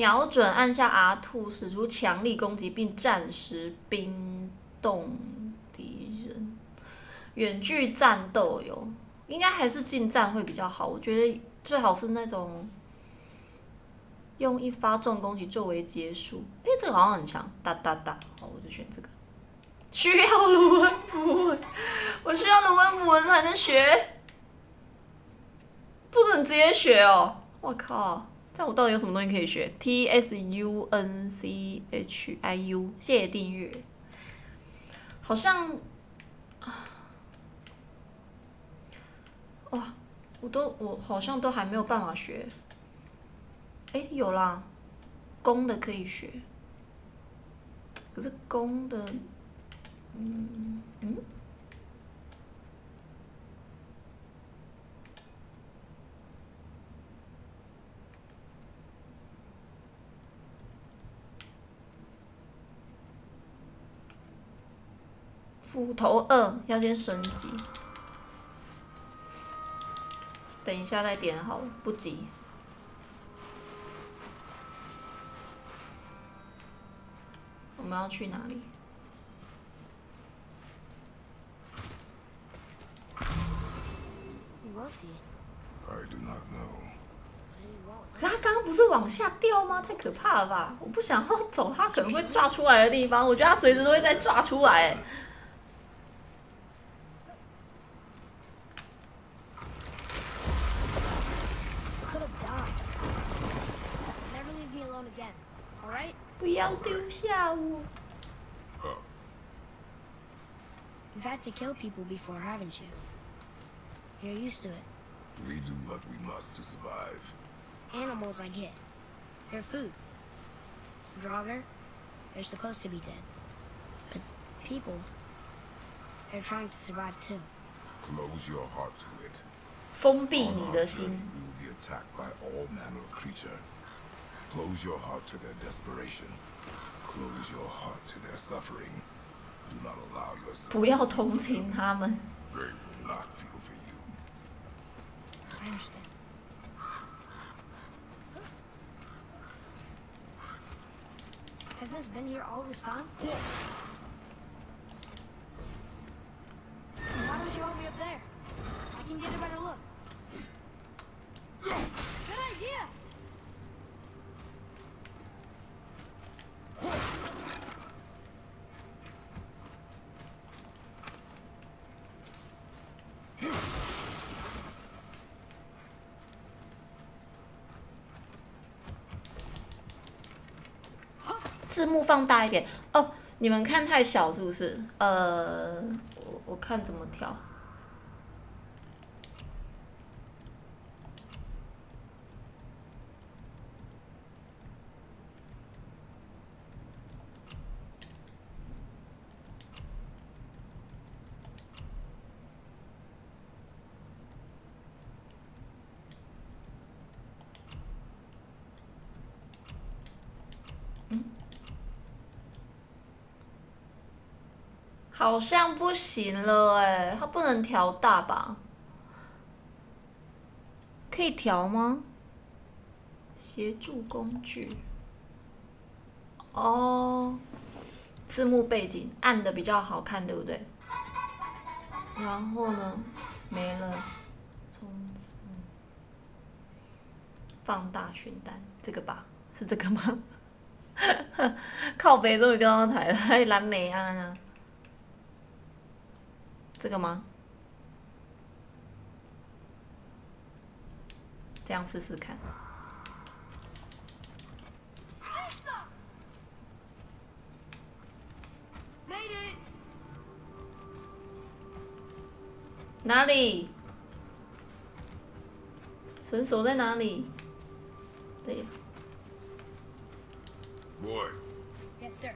瞄准按下 R two 使出强力攻击，并暂时冰冻敌人。远距战斗有，应该还是近战会比较好。我觉得最好是那种用一发重攻击作为结束。诶，这个好像很强，哒哒哒。好，我就选这个。需要卢恩符文，我需要卢恩符文才能学，不能直接学哦。我靠！那我到底有什么东西可以学？T S U N C H I U，谢谢订阅。好像，啊哇，我都我好像都还没有办法学。哎，有啦，公的可以学，可是公的，嗯嗯。斧头二要先升级，等一下再点好了，不急。我们要去哪里?可他刚刚不是往下掉吗？太可怕了吧！我不想要走他可能会抓出来的地方，我觉得他随时都会再抓出来。leave me alone again. All right? 不要丢下我！ You've had to kill people before, haven't you? You're used to it. We do what we must to survive. Animals, I get. They're food. Draugr, they're supposed to be dead. But people, they're trying to survive too. Close your heart to it. 封闭 On 你 our 的 journey, 心。 we will be attacked by all manner of creature. Close your heart to their desperation. Close your heart to their suffering. Do not allow yourself. 不要同情他们。 They will not feel for you. I understand. Has this been here all this time? Why don't you help me up there? I can get a better look. 字幕放大一点哦。你们看太小是不是？呃，我我看怎么调。好像不行了哎，它不能调大吧？可以调吗？协助工具。哦，字幕背景暗的比较好看，对不对？然后呢，没了，从放大选单，这个吧？是这个吗？靠北终于跟到台了，还蓝莓啊。这个吗？这样试试看。哪里？绳索在哪里？对，Boy, Yes, sir.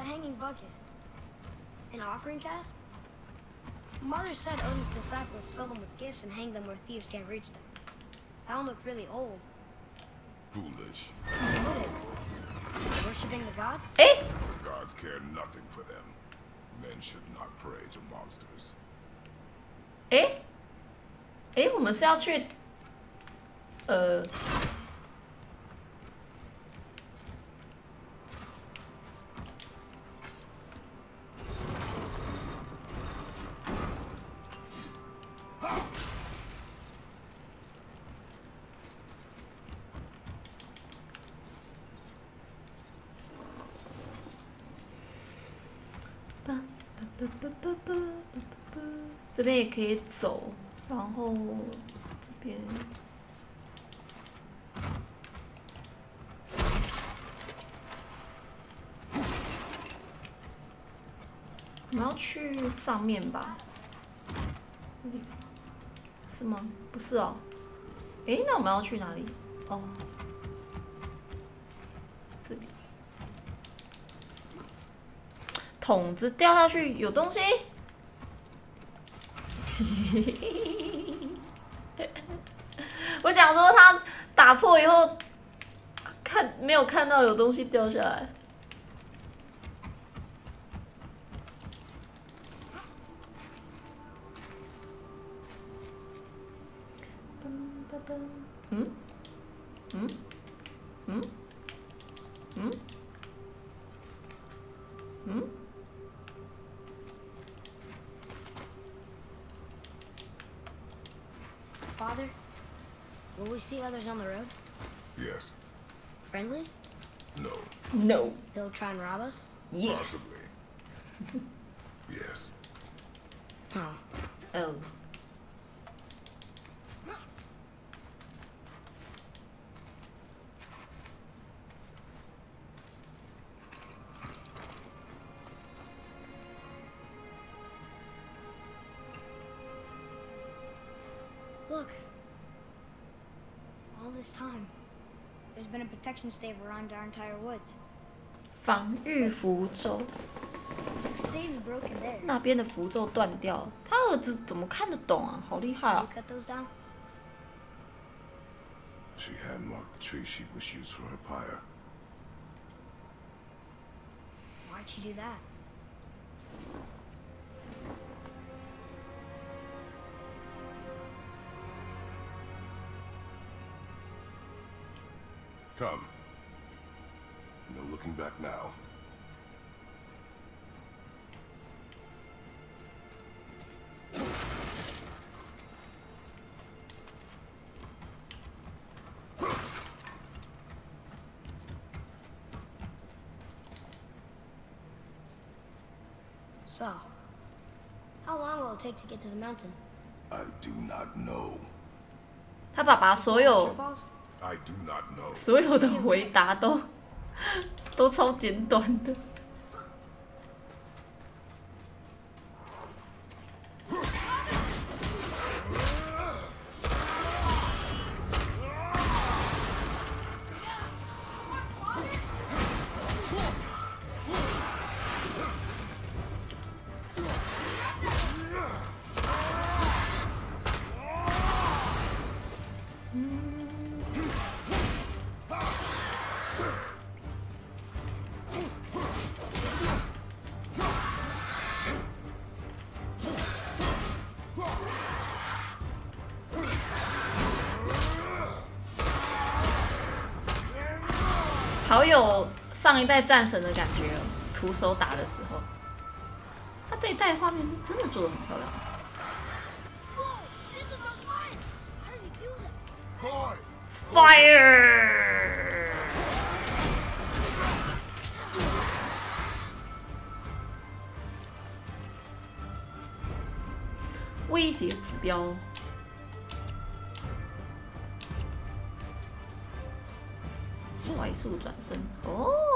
That hanging bucket. An offering cask? Mother said Odin's disciples fill them with gifts and hang them where thieves can't reach them. That one looked really old. foolish. What is? Worshipping the gods? 哎、 The gods care nothing for them. Men should not pray to monsters. 哎、哎、我们是要去，呃， 这边也可以走，然后这边。我们要去上面吧？是吗？不是哦。诶，那我们要去哪里？哦，这里。筒子掉下去有东西。我想说他打破以后，看没有看到有东西掉下来。Will we see others on the road? Yes. Friendly? No. No. They'll try and rob us? Yes. Possibly. Protection stave around our entire woods. 防御符咒，stave's broken there. 那边的符咒断掉了，他儿子怎么看得懂啊？好厉害啊！cut those down? She had marked the tree she was used for her pyre. Why'd she do that? now. So, how long will it take to get to the mountain? I do not know. 他爸爸所有 Waterfalls? I do not know. 所有的回答都 都超简短的。有上一代战神的感觉，徒手打的时候，他这一代画面是真的做的很漂亮。Fire！威胁指标。快速转哦！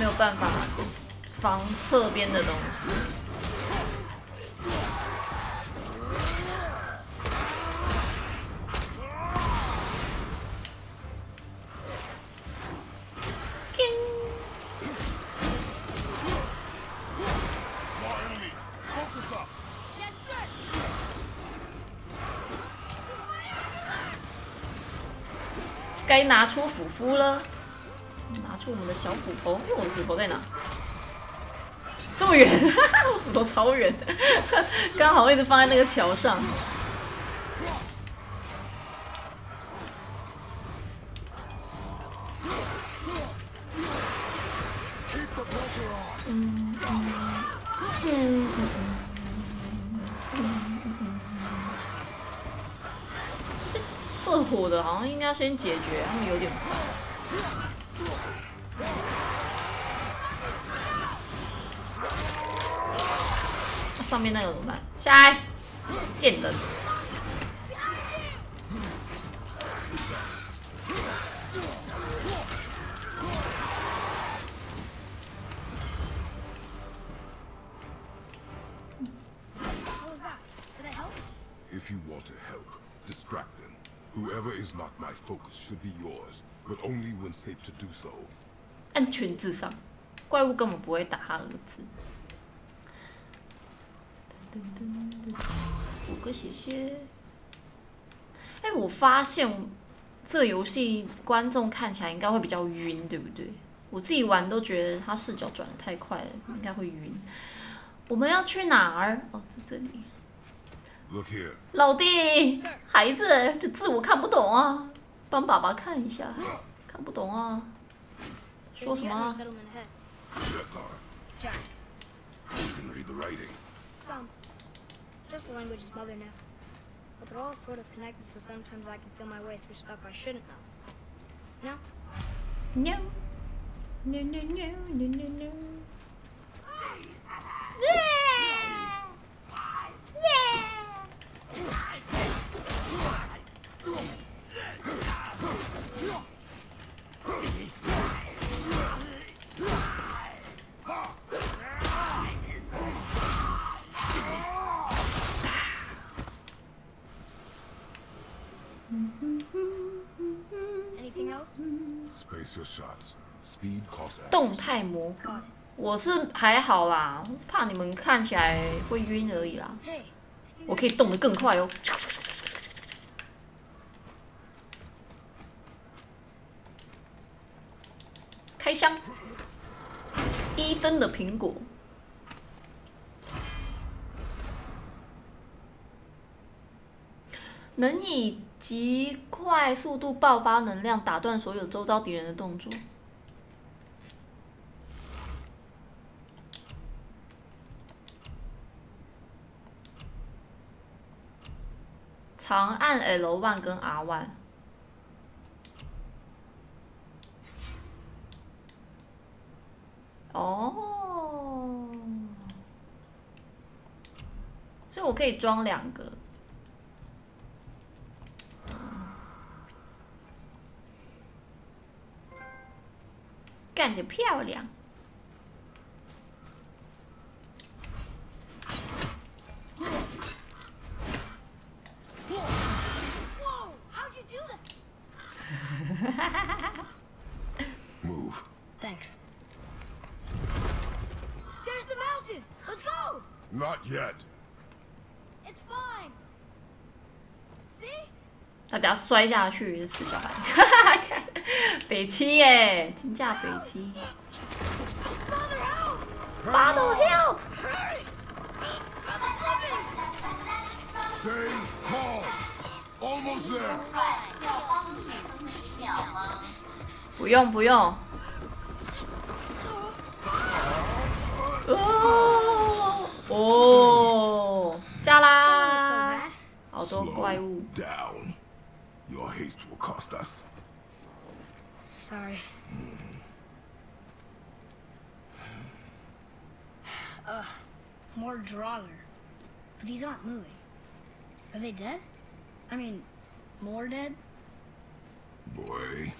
没有办法侧边的东西。该拿出斧夫了，拿出我们的小斧头。我的斧在哪？这么远，斧头超远，刚好一直放在那个桥上。Keep the pressure on! 射火的好像应该要先解决，他们有点旁边那个怎么办？下来，贱的。If you want to help, distract them. Whoever is not my focus should be yours, but only when safe to do so. 安全至上，怪物根本不会打他儿子。五个血血。哎，我发现这游戏观众看起来应该会比较晕，对不对？我自己玩都觉得他视角转的太快了，应该会晕。我们要去哪儿？哦，在这里。Look here. 老弟，孩子，这字我看不懂啊，帮爸爸看一下，看不懂啊。说什么？Just the language is mother now. But they're all sort of connected, so sometimes I can feel my way through stuff I shouldn't know. You know? No. No, no, no, no, no, no.？Anything 动态模糊，我是还好啦，我是怕你们看起来会晕而已啦。我可以动得更快哦。开箱，一灯的苹果。能以极快速度爆发能量，打断所有周遭敌人的动作。长按 L one 跟 R one。哦，所以我可以装两个。干得漂亮！ Whoa! How'd you do that? Move. Thanks. There's the mountain! Let's go! Not yet. It's fine! 他等下摔下去死小孩，看北七耶，金价北七 Father, help!，Father help！Hurry! I'm slipping! Stay calm. Almost there. 要帮你分几秒吗？不用不用。哦哦，加啦.好多怪物。down. Your haste will cost us. Sorry. Ugh, more Draugr. But these aren't moving. Are they dead? I mean, more dead? Boy.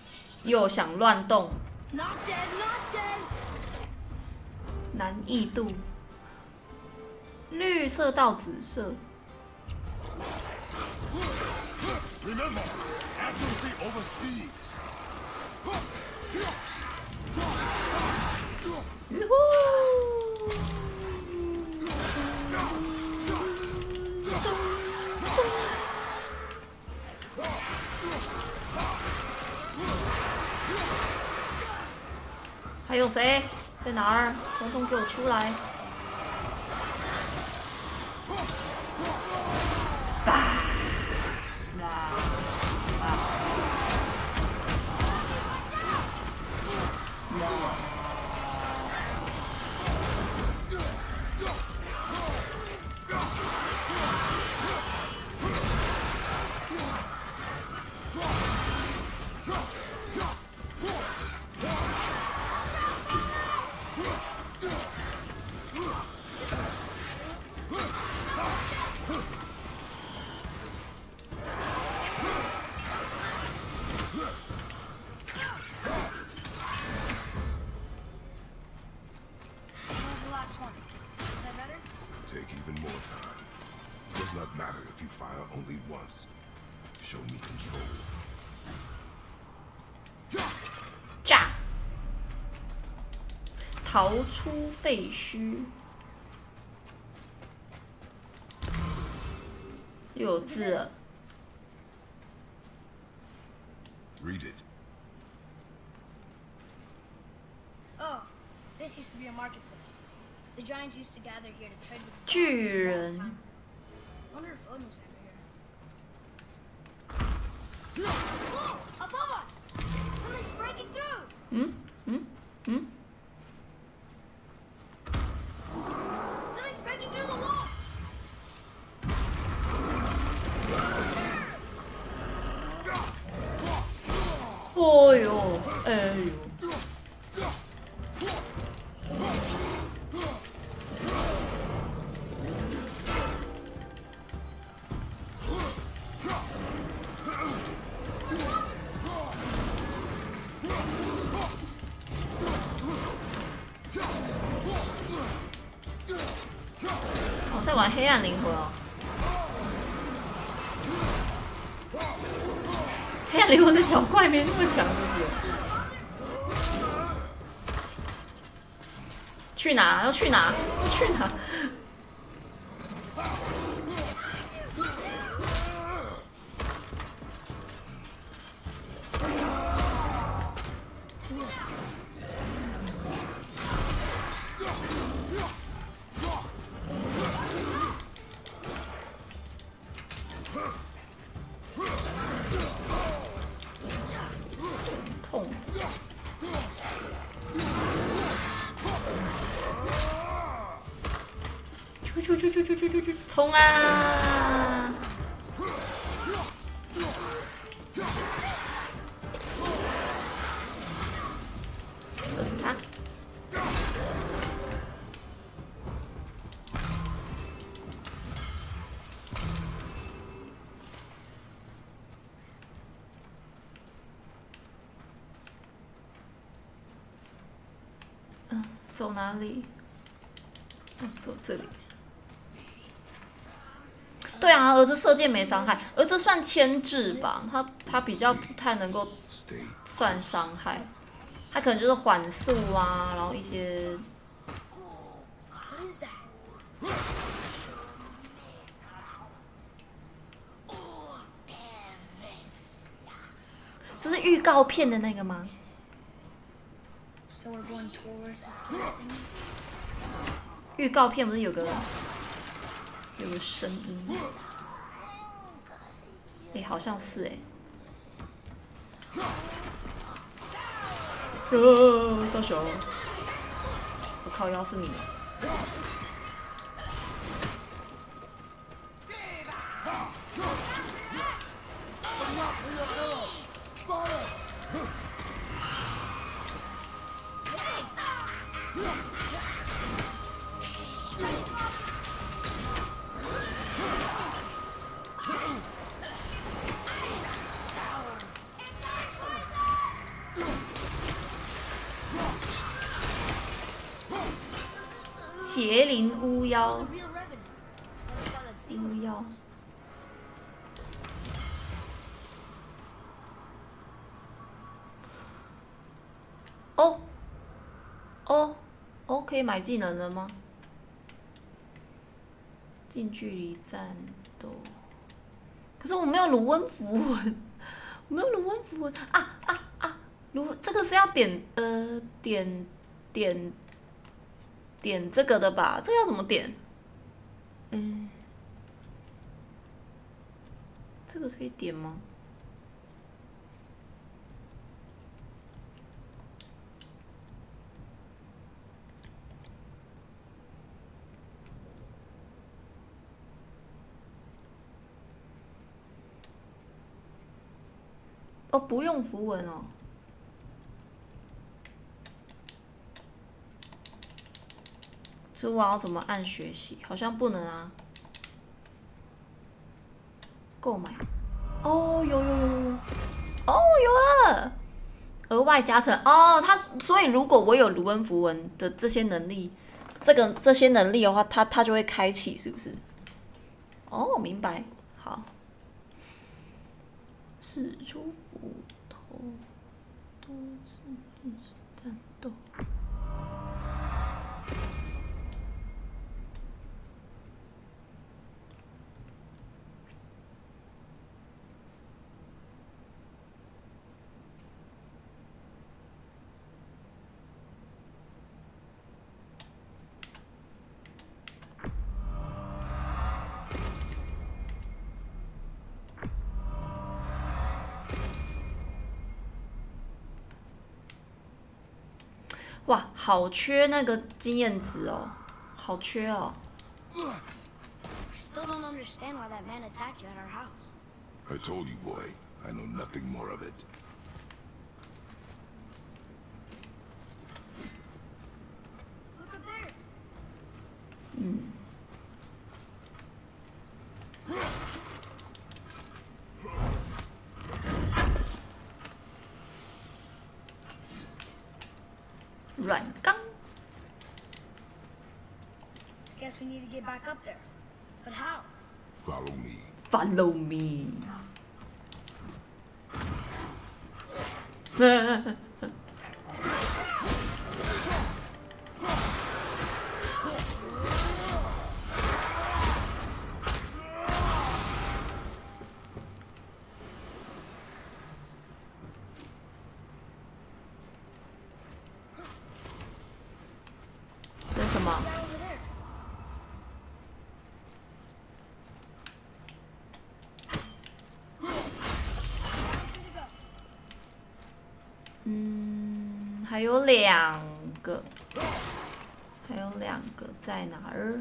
又想乱动，Not dead, not dead! 难易度，绿色到紫色。Remember, accuracy over speed. 呜呼还有谁？在哪儿？统统给我出来！出废墟，又有字了。 Read it. Oh, this used to be a marketplace. The giants used to gather here to trade with the 巨 gods all the 人 小怪没那么强，不是。去哪？要？去哪？走哪里？走这里。对啊，儿子射箭没伤害，儿子算牵制吧，他他比较不太能够算伤害，他可能就是缓速啊，然后一些这是预告片的那个吗？预告片不是有个有个声音？哎、好像是哎、呃，小熊，我靠，要是你，以买技能了吗？近距离战斗，可是我没有卢温符文，我没有卢温符文啊啊啊！卢这个是要点呃点点点这个的吧？这个要怎么点？嗯，这个可以点吗？不用符文哦。这我要怎么按学习？好像不能啊。购买。哦，有有有有有。哦，有了。额外加成哦，它所以如果我有卢恩符文的这些能力，这个这些能力的话，它它就会开启，是不是？哦，明白。好。使出，多次哇，好缺那个经验值哦，好缺哦。Still don't understand why that man attacked you at our house. I told you, boy, I know nothing more of it. Look up there. 软钢，Guess we need to get back up there. But how? Follow me. Follow me。这是什么？That over there. 嗯，还有两个，还有两个在哪儿？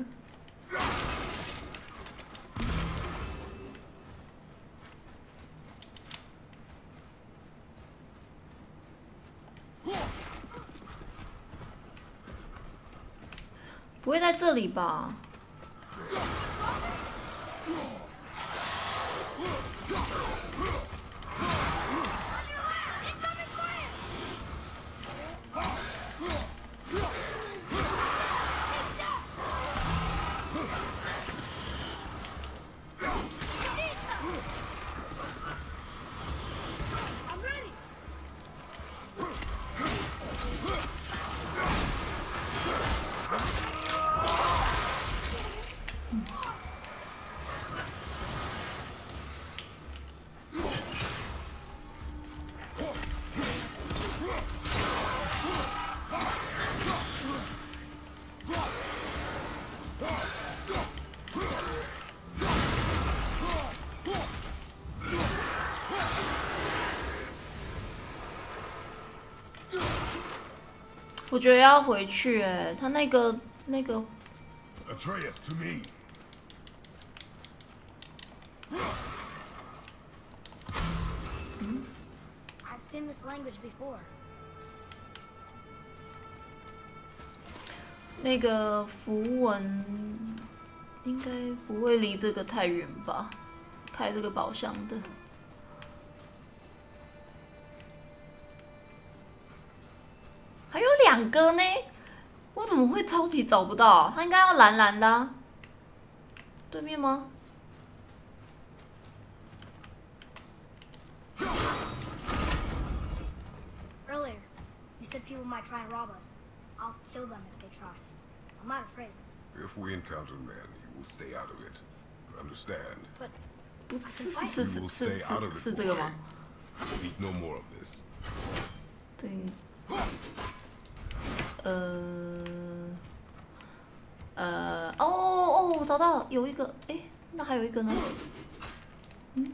不会在这里吧？我觉得要回去哎、他那个那个 Atreus, to me. I've seen this language before. 那个符文应该不会离这个太远吧？开这个宝箱的。两个呢，我怎么会超级找不到？他应该要蓝蓝的、啊。对面吗？Earlier, you said people might try and rob us. I'll kill them if they try. I'm not afraid. If we encounter men, you will stay out of it. Understand? 不是是是是 You 是 will stay out 是 of 是 it, 这个.吗？Speak no more of this. 对，呃，呃，哦哦，找到了，有一个，哎，那还有一个呢？嗯，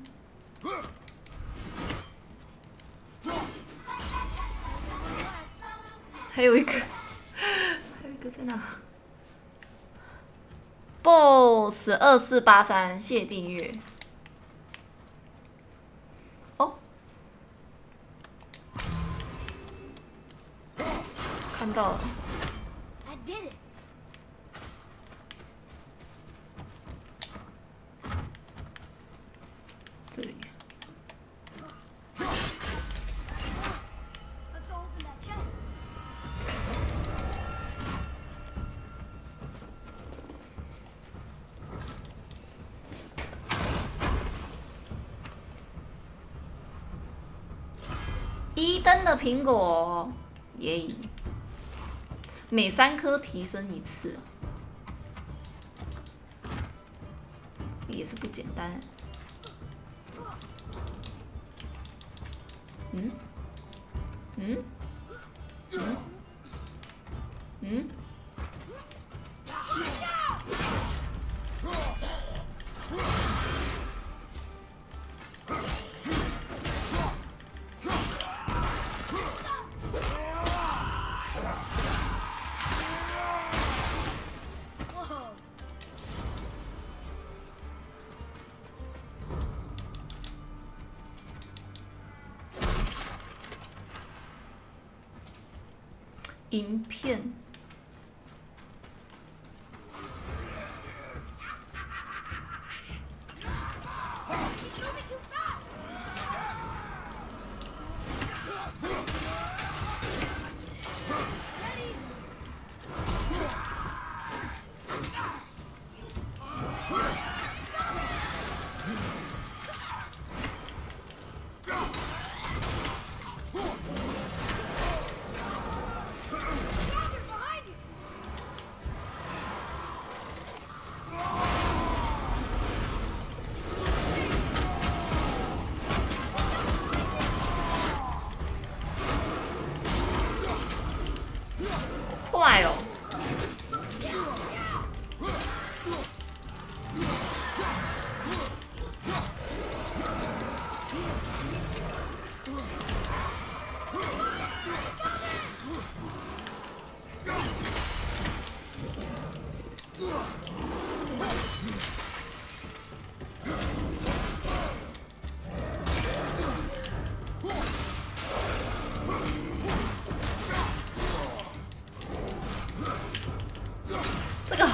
还有一个，还有一个在哪？BOSS 二四八三，谢谢订阅。到了。一吨的苹果耶。每三颗提升一次，也是不简单。嗯？嗯？嗯？嗯？影片。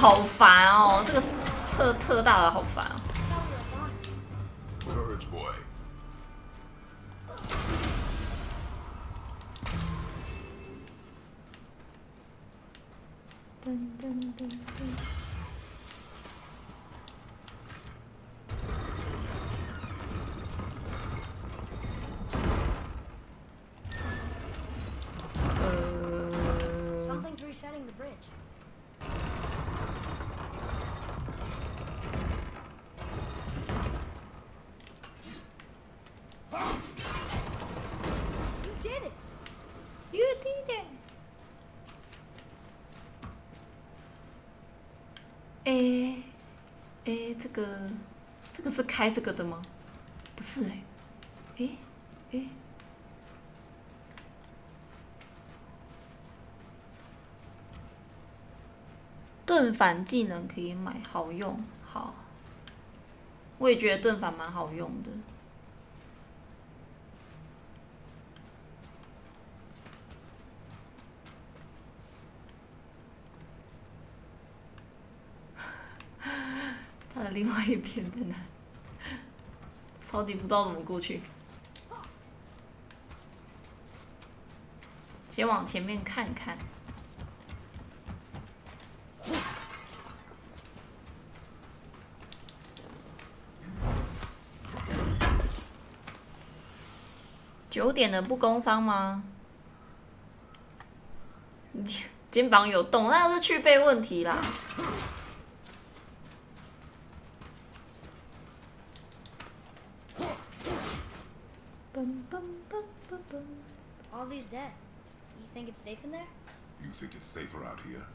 好烦哦，这个特特大的好烦哦。开这个的吗？不是哎、诶诶，盾反技能可以买，好用，好。我也觉得盾反蛮好用的。他的另外一边在哪？超级不知道怎么过去。先往前面看看。九点的不工伤吗？肩膀有洞，那是去背问题啦。Think it's safe in there? You think it's safer out here?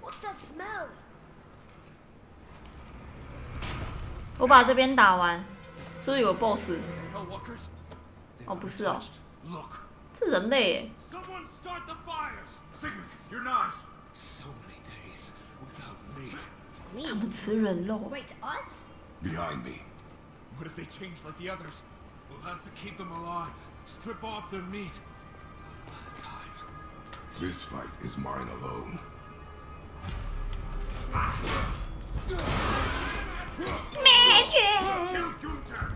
What's that smell? 我把这边打完，是不是有个 BOSS？哦，不是哦!是人类.他们吃人肉? Behind me. What if they change like the others? We'll have to keep them alive. Strip off their meat. Little at a time. This fight is mine alone. Magic! Kill Gunther!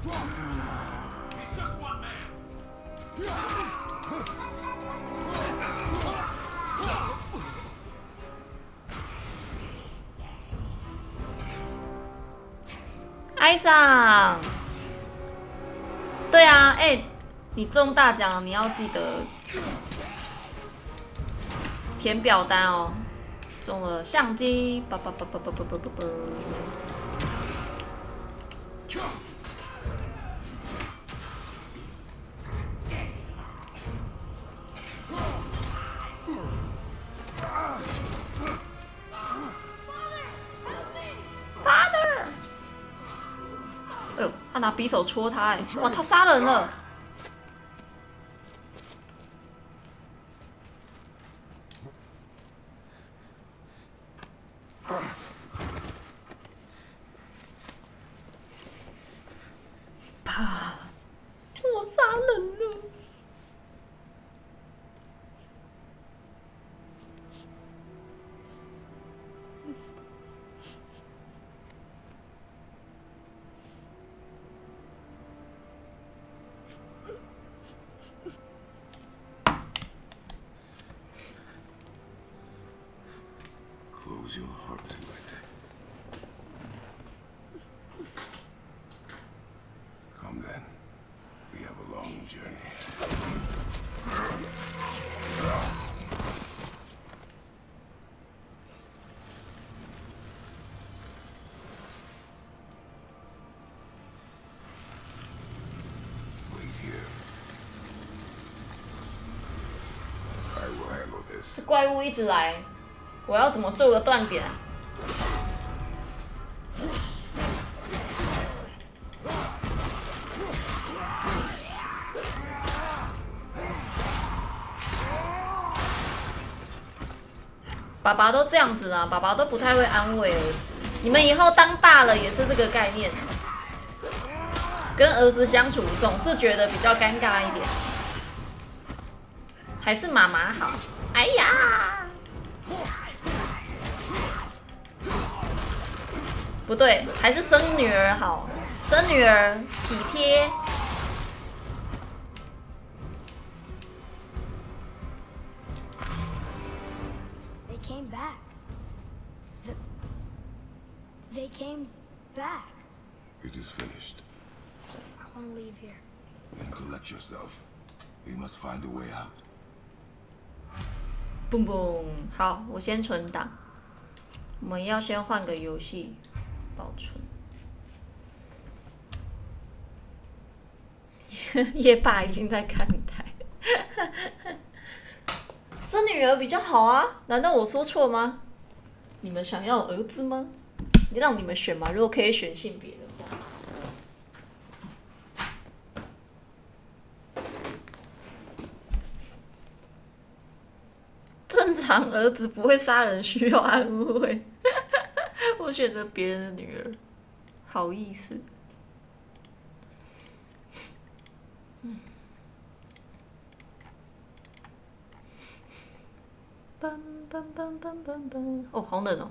He's just one man! 艾桑，对啊，哎、你中大奖，你要记得填表单哦。中了相机，叭叭叭叭叭叭叭叭。匕首戳他，哎，哇，他杀人了。啪！我杀人了。Close your heart to it. Come then. We have a long journey. Wait here. I will handle this. 这怪物一直来，我要怎么做个断点啊？爸爸都这样子了，爸爸都不太会安慰儿子。你们以后当爸了也是这个概念，跟儿子相处总是觉得比较尴尬一点。还是妈妈好。不对，还是生女儿好，生女儿体贴。They came back. The... They came back. It is finished. I want to leave here. Then collect yourself. We must find a way out. 嘣嘣，好，我先存档。我们要先换个游戏保存。叶爸已经在看台。生女儿比较好啊？难道我说错吗？你们想要儿子吗？让你们选嘛，如果可以选性别的话。正常儿子不会杀人，需要安慰。选择别人的女儿，好意思。嘣嘣嘣嘣嘣嘣！哦，好冷哦。